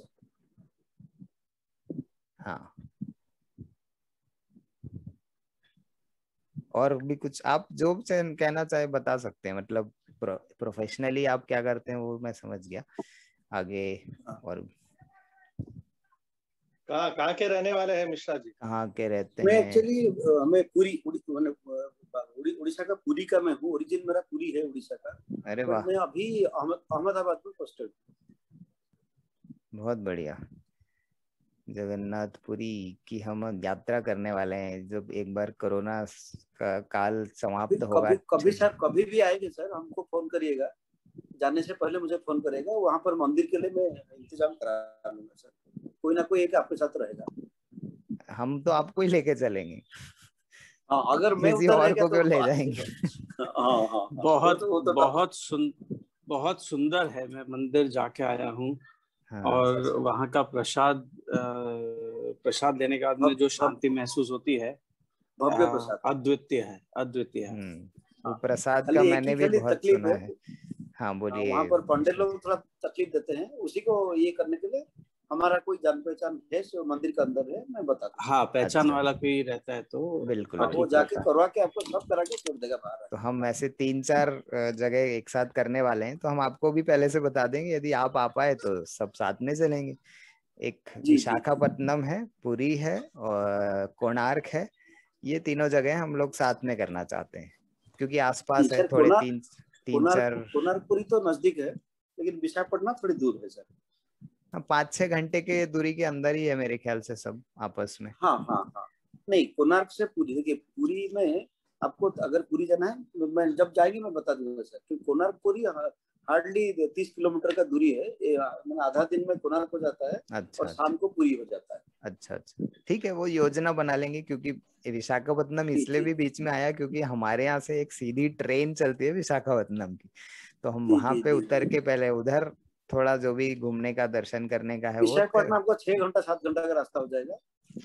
हाँ और भी कुछ आप जो कहना चाहे बता सकते हैं मतलब प्रो, प्रोफेशनली आप क्या करते हैं वो मैं समझ गया आगे हाँ। और कहाँ कहाँ के रहने वाले हैं मिश्रा जी? कहाँ के रहते मैं एक्चुअली हमें पूरी उड़ीसा का पूरी का मैं हूँ ओरिजिन मेरा पूरी है उड़ीसा का। अरे वाह। मैं अभी अहमदाबाद में पोस्टेड बहुत बढ़िया। जगन्नाथपुरी की हम यात्रा करने वाले हैं। जब एक बार कोरोना का काल समाप्त होगा। कभी, कभी सर कभी भी आएँगे सर हमको फ़ोन करिएगा। जाने से पहले मुझे फ़ोन करेगा वहाँ पर मंदिर के लिए मैं इंतज़ाम करा लूँगा सर। कोई ना कोई एक आपके साथ रहेगा। हम तो आपको ही लेके चलेंगे। हाँ अगर मैं किसी और को तो ले जाएँगे? हाँ, हाँ हाँ बहुत तो, तो, बहुत सुन बहुत सुंदर है। मैं मंदिर जाके आया हूँ हाँ, और वहाँ का प्रसाद प्रसाद लेने के बाद में जो शांति महसूस होती है भव्य प्रसाद। अद्वितीय है अद्वितीय है। हम्म, वो प्रसाद का मैंने भी बहुत सुना है। हाँ। बोलिए। वहाँ पर पंडित लोग थोड़ा तकलीफ़ देते हैं। उसी को ये करने के लिए हमारा कोई जान पहचान है जो मंदिर के अंदर है मैं बता हाँ पहचान अच्छा। वाला कोई रहता है तो बिल्कुल हाँ, वो जाके करवा के आपको सब करा के छोड़ देगा बाहर तो हम ऐसे तीन चार जगह एक साथ करने वाले हैं तो हम आपको भी पहले से बता देंगे यदि आप आ पाए तो सब साथ में चलेंगे। एक विशाखापट्टनम है पुरी है और कोणार्क है ये तीनों जगह हम लोग साथ में करना चाहते हैं क्योंकि आसपास है थोड़े तीन तीन चार कोणार्कपुरी तो नज़दीक है लेकिन विशाखापट्टनम थोड़ी दूर है सर। पाँच छह घंटे के दूरी के अंदर ही है मेरे ख्याल से सब आपस में। हाँ हाँ हाँ। नहीं कोणार्क से पूरी देखिए पूरी में आपको अगर पूरी जाना है मैं जब जाएगी मैं बता दूँगा सर क्योंकि कोणार्क पूरी हार्डली तीस किलोमीटर का दूरी है मैंने आधा दिन में कोणार्क हो जाता है अच्छा, और शाम को पूरी हो जाता है। अच्छा अच्छा। ठीक है वो योजना बना लेंगे क्योंकि विशाखापट्टनम इसलिए भी बीच में आया क्योंकि हमारे यहाँ से एक सीधी ट्रेन चलती है विशाखापट्टनम की। तो हम वहाँ पे उतर के पहले उधर थोड़ा जो भी घूमने का दर्शन करने का है विशाखापट्टनम आपको छह घंटा सात घंटा का रास्ता हो जाएगा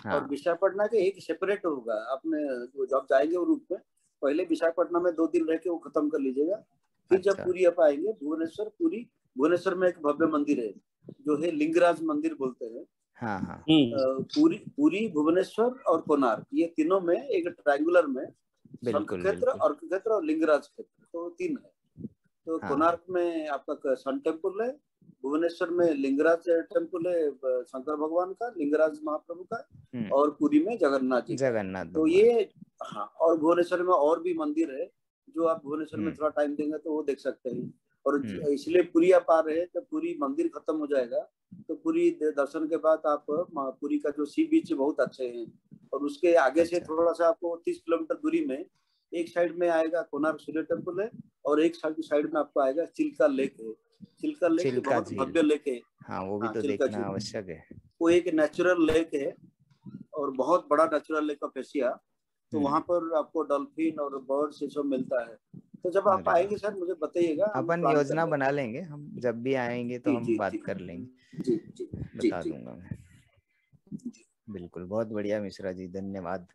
हाँ। और विशाखापट्टनम के एक सेपरेट होगा अपने जब जाएँगे वो रूट में पहले विशाखापट्टनम में दो दिन रह के वो खत्म कर लीजिएगा फिर अच्छा। जब पूरी आप आएँगे भुवनेश्वर पूरी भुवनेश्वर में एक भव्य मंदिर है जो है लिंगराज मंदिर बोलते हैं हाँ हाँ हम्म। पूरी पूरी भुवनेश्वर और कोनार्क ये तीनों में एक ट्रायंगुलर में क्षेत्र और क्षेत्र और लिंगराज क्षेत्र तो तीन है तो हाँ। कोनार्क में आपका सन टेंपल है भुवनेश्वर में लिंगराज टेंपल है शंकर भगवान का लिंगराज महाप्रभु का हम्म। और पुरी में जगन्नाथ जी जगन्नाथ तो ये हाँ और भुवनेश्वर में और भी मंदिर है जो आप भुवनेश्वर में हम्म। थोड़ा टाइम देंगे तो वो देख सकते हैं और हम्म। इसलिए पुरी आप आ रहे हैं तो पूरी मंदिर खत्म हो जाएगा तो पूरी दर्शन के बाद आप पुरी का जो सी बीच बहुत अच्छे हैं और उसके आगे से अच्छा। थोड़ा सा आपको तीस किलोमीटर दूरी में एक साइड में आएगा कोनार्क सूर्य टेंपल है और एक साइड साइड में आपको आएगा चिल्का लेक है। चिल्का लेक चिल्का बहुत भव्य लेक है। हाँ वो भी हाँ, तो देखना आवश्यक है। वो एक नेचुरल लेक है और बहुत बड़ा नेचुरल लेक ऑफ़ एशिया तो हम्म। वहाँ पर आपको डॉल्फिन और बर्ड्स ये सब मिलता है। तो जब आप आएँगे सर मुझे बताइएगा अपन योजना बना लेंगे हम जब भी आएँगे तो हम बात कर लेंगे। जी जी बता दूँगा मैं। बिल्कुल बहुत बढ़िया मिश्रा जी धन्यवाद।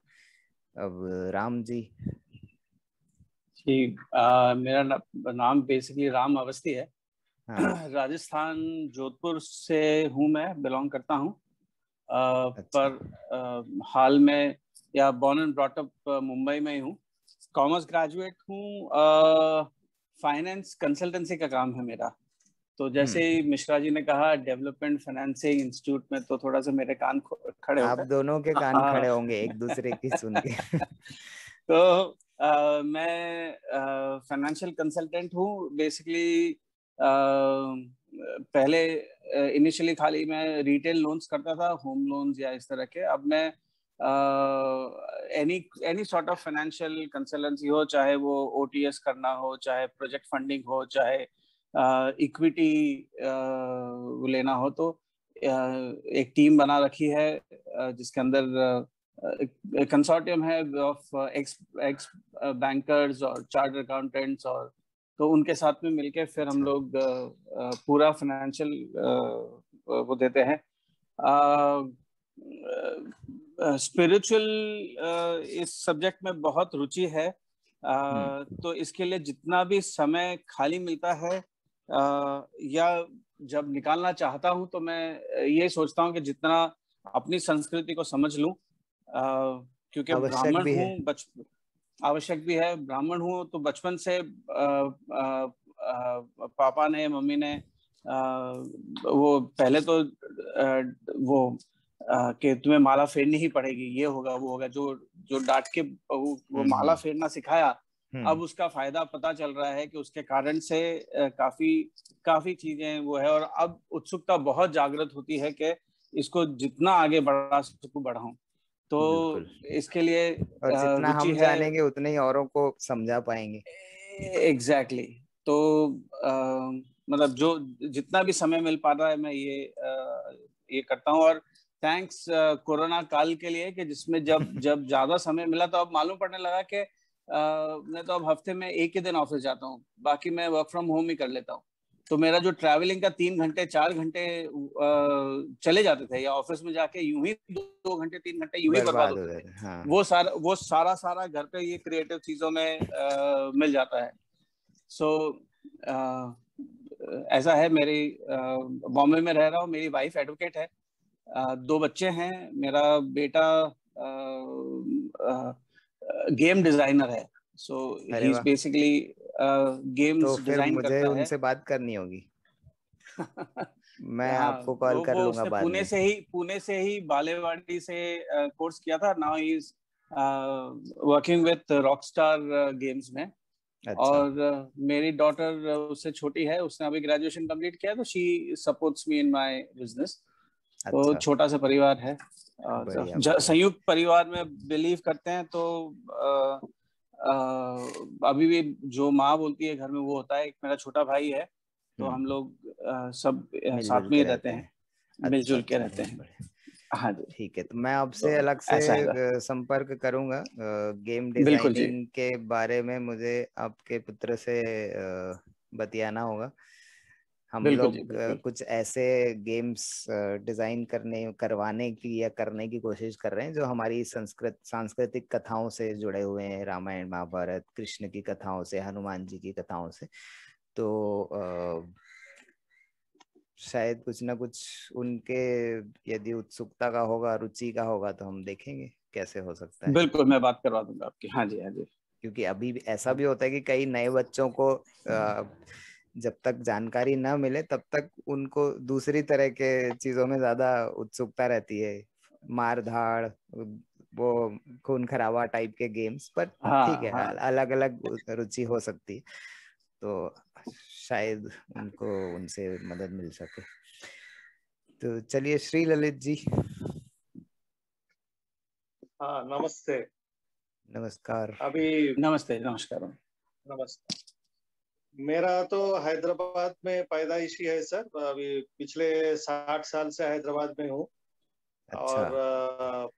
अब राम जी जी मेरा ना, नाम बेसिकली राम अवस्थी है हाँ। राजस्थान जोधपुर से हूँ मैं बिलोंग करता हूँ अच्छा। पर आ, हाल में या बॉर्न एंड ब्रॉटअप मुंबई में ही हूँ कॉमर्स ग्रेजुएट हूँ फाइनेंस कंसल्टेंसी का काम है मेरा तो जैसे ही हम्म। मिश्रा जी ने कहा डेवलपमेंट फाइनेंसिंग इंस्टीट्यूट में तो थोड़ा सा मेरे कान खड़े आप दोनों के कान हाँ। खड़े होंगे एक दूसरे की सुन के तो मैं फाइनेंशियल कंसल्टेंट हूँ। बेसिकली पहले इनिशियली खाली मैं रिटेल लोन्स करता था होम लोन्स या इस तरह के। अब मैं any any sort of financial consultancy हो चाहे वो ओटीएस करना हो चाहे प्रोजेक्ट फंडिंग हो चाहे इक्विटी uh, लेना हो तो एक टीम बना रखी है जिसके अंदर कंसोर्टियम है ऑफ़ एक्स एक्स बैंकर्स और चार्टर अकाउंटेंट्स और तो उनके साथ में मिलके फिर हम अच्छा। लोग पूरा फाइनेंशियल वो देते हैं स्पिरिचुअल इस सब्जेक्ट में बहुत रुचि है हम्म। तो इसके लिए जितना भी समय खाली मिलता है या जब निकालना चाहता हूँ तो मैं ये सोचता हूँ कि जितना अपनी संस्कृति को समझ लूँ क्योंकि ब्राह्मण हूँ बच आवश्यक भी है ब्राह्मण हूँ तो बचपन से आ, आ, आ, पापा ने मम्मी ने आ, वो पहले तो आ, वो कि तुम्हें माला फेरनी ही पड़ेगी ये होगा वो होगा जो जो डांट के वो, वो हम्म, माला हम्म। फेरना सिखाया हम्म। अब उसका फ़ायदा पता चल रहा है कि उसके कारण से काफ़ी काफ़ी चीज़ें वो है और अब उत्सुकता बहुत जागृत होती है कि इसको जितना आगे बढ़ा सकूँ बढ़ाऊं तो इसके लिए और जितना हम जानेंगे उतने ही औरों को समझा पाएँगे। एग्जैक्टली। exactly. तो आ, मतलब जो जितना भी समय मिल पा रहा है मैं ये आ, ये करता हूँ। और थैंक्स कोरोना काल के लिए कि जिसमें जब जब ज़्यादा समय मिला तो अब मालूम पड़ने लगा कि मैं तो अब हफ़्ते में एक ही दिन ऑफ़िस जाता हूँ। बाकी मैं वर्क फ्रॉम होम ही कर लेता हूँ। तो मेरा जो ट्रैवलिंग का तीन घंटे चार घंटे चले जाते थे या ऑफ़िस में जाके यूँ ही दो घंटे तीन घंटे यूँ ही बर्बाद होते थे। हाँ। वो सारा वो सारा सारा घर पे ये क्रिएटिव चीज़ों में आ, मिल जाता है। सो so, ऐसा है मेरी बॉम्बे में रह रहा हूँ मेरी वाइफ एडवोकेट है। आ, दो बच्चे हैं मेरा बेटा आ, गेम डिज़ाइनर है। So he is basically games तो डिज़ाइन मुझे उनसे बात करनी होगी। मैं आपको कॉल कर लूँगा बाद पुणे से ही पुणे से ही बालेवाड़ी से कोर्स किया था। Now he is working with Rockstar Games में। अच्छा। और मेरी डॉटर उससे छोटी है। उसने अभी ग्रेजुएशन कंप्लीट किया तो she supports me in my business तो अच्छा। छोटा सा परिवार है। संयुक्त परिवार में बिलीव करते हैं तो आ, अभी भी जो माँ बोलती है घर में वो होता है एक मेरा छोटा भाई है तो। हम लोग सब साथ में रहते हैं। अच्छा, मिलजुल के रहते हैं। हाँ जी। ठीक है तो मैं आपसे तो अलग से संपर्क करूँगा गेम डिज़ाइनिंग के बारे में मुझे आपके पुत्र से बतियाना होगा। हम लोग कुछ ऐसे गेम्स डिज़ाइन करने करवाने की या करने की कोशिश कर रहे हैं जो हमारी संस्कृत सांस्कृतिक कथाओं से जुड़े हुए हैं रामायण महाभारत कृष्ण की कथाओं से हनुमान जी की कथाओं से। तो आ, शायद कुछ ना कुछ उनके यदि उत्सुकता का होगा रुचि का होगा तो हम देखेंगे कैसे हो सकता है। बिल्कुल मैं बात करवा दूँगा आपकी। हाँ जी हाँ जी। क्योंकि अभी ऐसा भी होता है कि कई नए बच्चों को आ, जब तक जानकारी ना मिले तब तक उनको दूसरी तरह के चीज़ों में ज़्यादा उत्सुकता रहती है। मार धाड़ वो खून खराबा टाइप के गेम्स पर हाँ, ठीक है हाँ. अलग अलग रुचि हो सकती है। तो शायद उनको उनसे मदद मिल सके। तो चलिए श्री ललित जी। हाँ नमस्ते। नमस्कार। अभी नमस्ते नमस्कार। नमस्ते। मेरा तो हैदराबाद में पैदाइशी है सर अभी पिछले साठ साल से हैदराबाद में हूँ अच्छा। और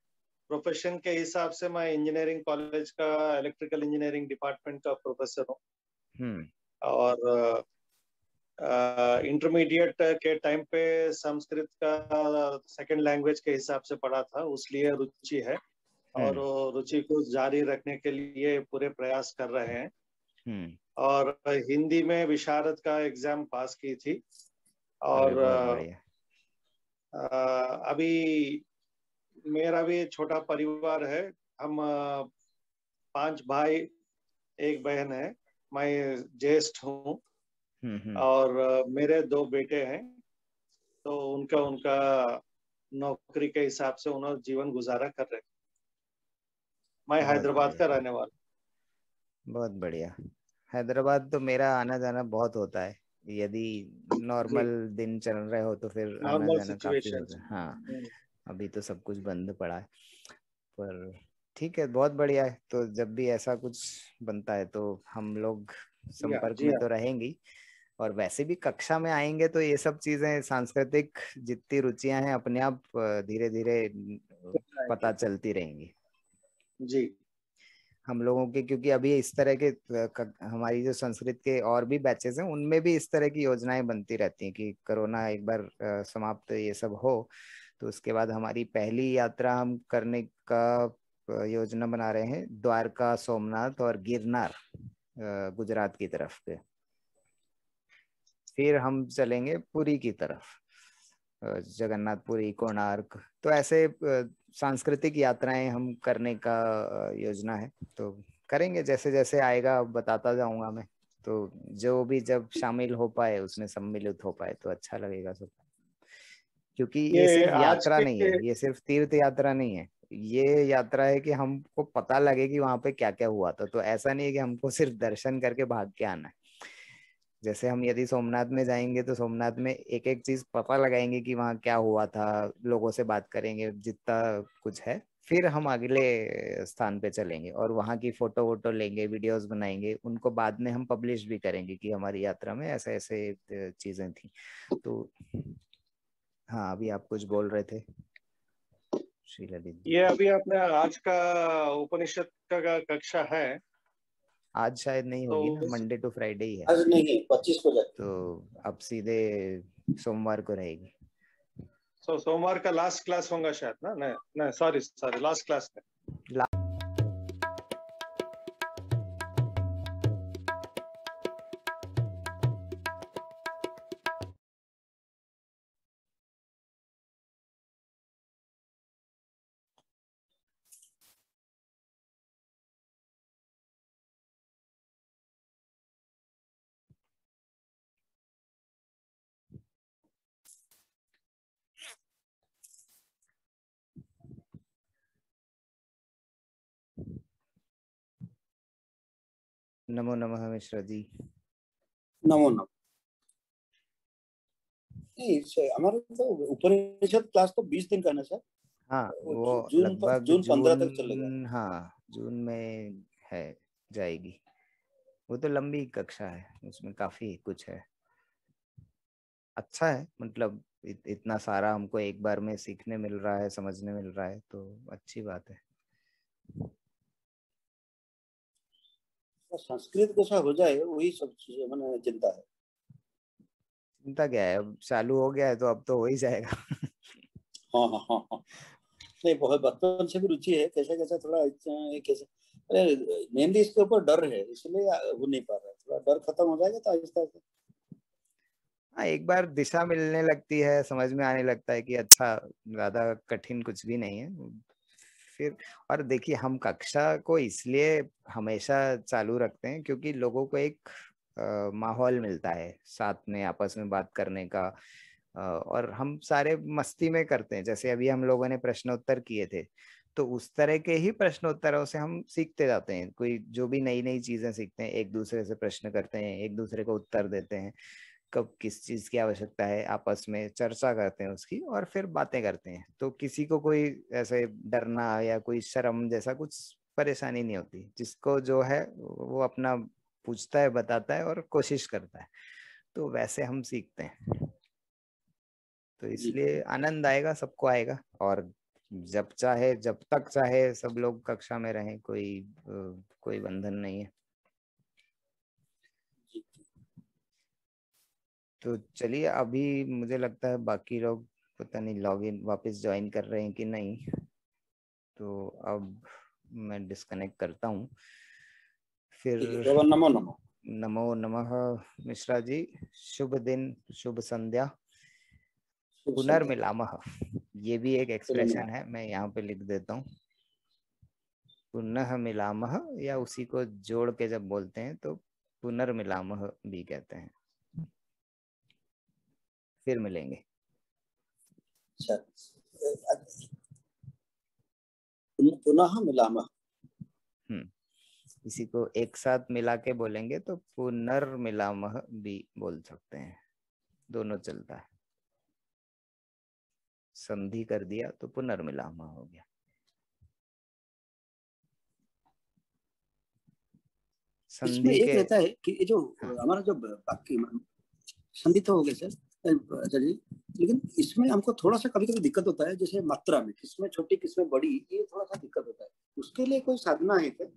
प्रोफेशन के हिसाब से मैं इंजीनियरिंग कॉलेज का इलेक्ट्रिकल इंजीनियरिंग डिपार्टमेंट का प्रोफेसर हूँ हम्म। और इंटरमीडिएट के टाइम पे संस्कृत का सेकंड लैंग्वेज के हिसाब से पढ़ा था उसलिए रुचि है और हम्म। रुचि को जारी रखने के लिए पूरे प्रयास कर रहे हैं हम्म। और हिंदी में विशारद का एग्ज़ाम पास की थी। और आ, अभी मेरा भी छोटा परिवार है। हम पाँच भाई एक बहन है। मैं ज्येष्ठ हूँ। हम्म, हम्म। और मेरे दो बेटे हैं। तो उनका उनका नौकरी के हिसाब से उन्होंने जीवन गुजारा कर रहे मैं हैदराबाद का रहने वाला बहुत बढ़िया। हैदराबाद तो मेरा आना जाना बहुत होता है। यदि नॉर्मल दिन चल रहे हो तो फिर आना जाना काफ़ी होता है। हाँ हम्म। अभी तो सब कुछ बंद पड़ा है। पर ठीक है बहुत बढ़िया है। तो जब भी ऐसा कुछ बनता है तो हम लोग संपर्क में तो रहेंगे। और वैसे भी कक्षा में आएँगे तो ये सब चीज़ें सांस्कृतिक जितनी रुचियाँ हैं अपने आप धीरे धीरे पता चलती रहेंगी। जी। हम लोगों के, क्योंकि अभी इस तरह के हमारी जो संस्कृत के और भी बैचेस हैं, उनमें भी इस तरह की योजनाएँ बनती रहती हैं कि कोरोना एक बार समाप्त ये सब हो तो उसके बाद हमारी पहली यात्रा हम करने का योजना बना रहे हैं, द्वारका सोमनाथ और गिरनार गुजरात की तरफ़ पे फिर हम चलेंगे पुरी की तरफ़ जगन्नाथपुरी, कोणार्क तो ऐसे सांस्कृतिक यात्राएँ हम करने का योजना है। तो करेंगे जैसे जैसे आएगा बताता जाऊँगा मैं। तो जो भी जब शामिल हो पाए उसमें सम्मिलित हो पाए तो अच्छा लगेगा सब। क्योंकि ये, ये सिर्फ़ यात्रा नहीं है ये सिर्फ़ तीर्थ यात्रा नहीं है। ये यात्रा है कि हमको पता लगे कि वहाँ पे क्या क्या हुआ था। तो ऐसा नहीं है कि हमको सिर्फ़ दर्शन करके भाग के आना है। जैसे हम यदि सोमनाथ में जाएँगे तो सोमनाथ में एक एक चीज़ पता लगाएँगे कि वहाँ क्या हुआ था, लोगों से बात करेंगे, जितना कुछ है, फिर हम अगले स्थान पे चलेंगे और वहाँ की फ़ोटो वोटो लेंगे, वीडियोस बनाएँगे, उनको बाद में हम पब्लिश भी करेंगे कि हमारी यात्रा में ऐसे ऐसे चीज़ें थी। तो हाँ अभी आप कुछ बोल रहे थे? ये अभी आपने आज का उपनिषद का कक्षा है आज शायद नहीं तो होगी ना मंडे टू फ्राइडे ही है। आज नहीं पच्चीस को जाती। तो अब सीधे सोमवार को रहेगी। सो so, सोमवार का लास्ट क्लास होगा शायद ना? नहीं नहीं सॉरी सॉरी लास्ट क्लास का नमो नमः मिश्रा जी। नमो नमः। हमारे तो उपनिषद क्लास तो बीस दिन का ना सर? हाँ वो लगभग जून पंद्रह तक चलेगा। हाँ जून में है जाएगी। वो तो लंबी कक्षा है उसमें काफ़ी कुछ है। अच्छा है मतलब इत, इतना सारा हमको एक बार में सीखने मिल रहा है समझने मिल रहा है तो अच्छी बात है। संस्कृत कैसा हो जाए वही सब चीज़ें मैंने चिंता है। चिंता क्या है? अब चालू हो गया है तो अब तो हो ही जाएगा। हाँ हाँ हाँ हाँ। नहीं बहुत बचपन से भी रुचि है। कैसे कैसे थोड़ा कैसे? अरे मेनली इसके ऊपर डर है इसलिए हो नहीं पा रहा है। थोड़ा डर खत्म हो जाएगा तो आहिस्ता आहिस्ता। हाँ एक बार दिशा मिलने लगती है समझ में आने लगता है कि अच्छा ज़्यादा कठिन कुछ भी नहीं है। फिर और देखिए हम कक्षा को इसलिए हमेशा चालू रखते हैं क्योंकि लोगों को एक माहौल मिलता है साथ में आपस में बात करने का। आ, और हम सारे मस्ती में करते हैं। जैसे अभी हम लोगों ने प्रश्नोत्तर किए थे तो उस तरह के ही प्रश्नोत्तरों से हम सीखते जाते हैं। कोई जो भी नई नई चीज़ें सीखते हैं एक दूसरे से प्रश्न करते हैं एक दूसरे को उत्तर देते हैं। कब किस चीज़ की आवश्यकता है आपस में चर्चा करते हैं उसकी और फिर बातें करते हैं। तो किसी को कोई ऐसे डरना या कोई शर्म जैसा कुछ परेशानी नहीं होती जिसको जो है वो अपना पूछता है बताता है और कोशिश करता है। तो वैसे हम सीखते हैं। तो इसलिए आनंद आएगा सबको आएगा और जब चाहे जब तक चाहे सब लोग कक्षा में रहें कोई कोई बंधन नहीं है। तो चलिए अभी मुझे लगता है बाकी लोग पता नहीं लॉग इन वापस ज्वाइन कर रहे हैं कि नहीं। तो अब मैं डिस्कनेक्ट करता हूँ। फिर नमो नमो। नमो नमः मिश्रा जी शुभ दिन शुभ संध्या। पुनर्मिलामह ये भी एक एक्सप्रेशन है मैं यहाँ पे लिख देता हूँ। पुनः मिलामह या उसी को जोड़ के जब बोलते हैं तो पुनर्मिलामह भी कहते हैं। फिर मिलेंगे। अच्छा। पुनः मिलामा हम्म। इसी को एक साथ मिला के बोलेंगे तो पुनर्मिलामह भी बोल सकते हैं। दोनों चलता है। संधि कर दिया तो पुनर्मिलामह हो गया। संधि एक के... रहता है कि जो हाँ। हमारा जो बाकी संधि तो हो गया सर। अच्छा लेकिन इसमें हमको थोड़ा सा कभी कभी दिक्कत होता है, जैसे मात्रा में, किसमें छोटी, किसमें बड़ी, ये थोड़ा सा दिक्कत होता है। उसके लिए कोई साधना है क्या?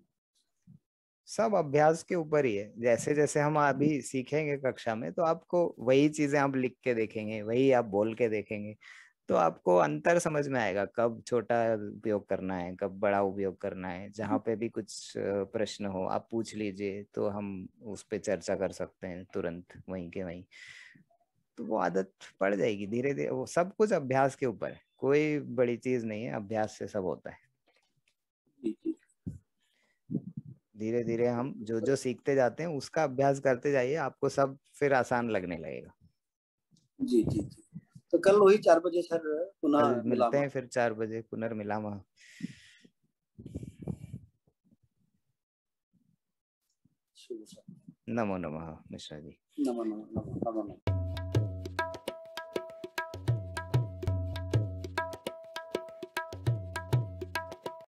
सब अभ्यास के ऊपर ही है। जैसे जैसे हम अभी सीखेंगे कक्षा में तो आपको वही चीज़ें आप लिख के देखेंगे, वही आप बोल के देखेंगे तो आपको अंतर समझ में आएगा, कब छोटा उपयोग करना है, कब बड़ा उपयोग करना है। जहाँ पे भी कुछ प्रश्न हो, आप पूछ लीजिए तो हम उस पर चर्चा कर सकते हैं तुरंत, वहीं के वहीं। तो वो आदत पड़ जाएगी धीरे धीरे वो सब कुछ अभ्यास के ऊपर है कोई बड़ी चीज़ नहीं है अभ्यास से सब होता है। धीरे धीरे हम जो जो सीखते जाते हैं उसका अभ्यास करते जाइए आपको सब फिर आसान लगने लगेगा। जी जी जी। तो कल वही चार बजे सर पुनः मिलते हैं फिर चार बजे पुनर्मिलामा नमो नमः मिश्रा जी। नमो नमो नमो नमो।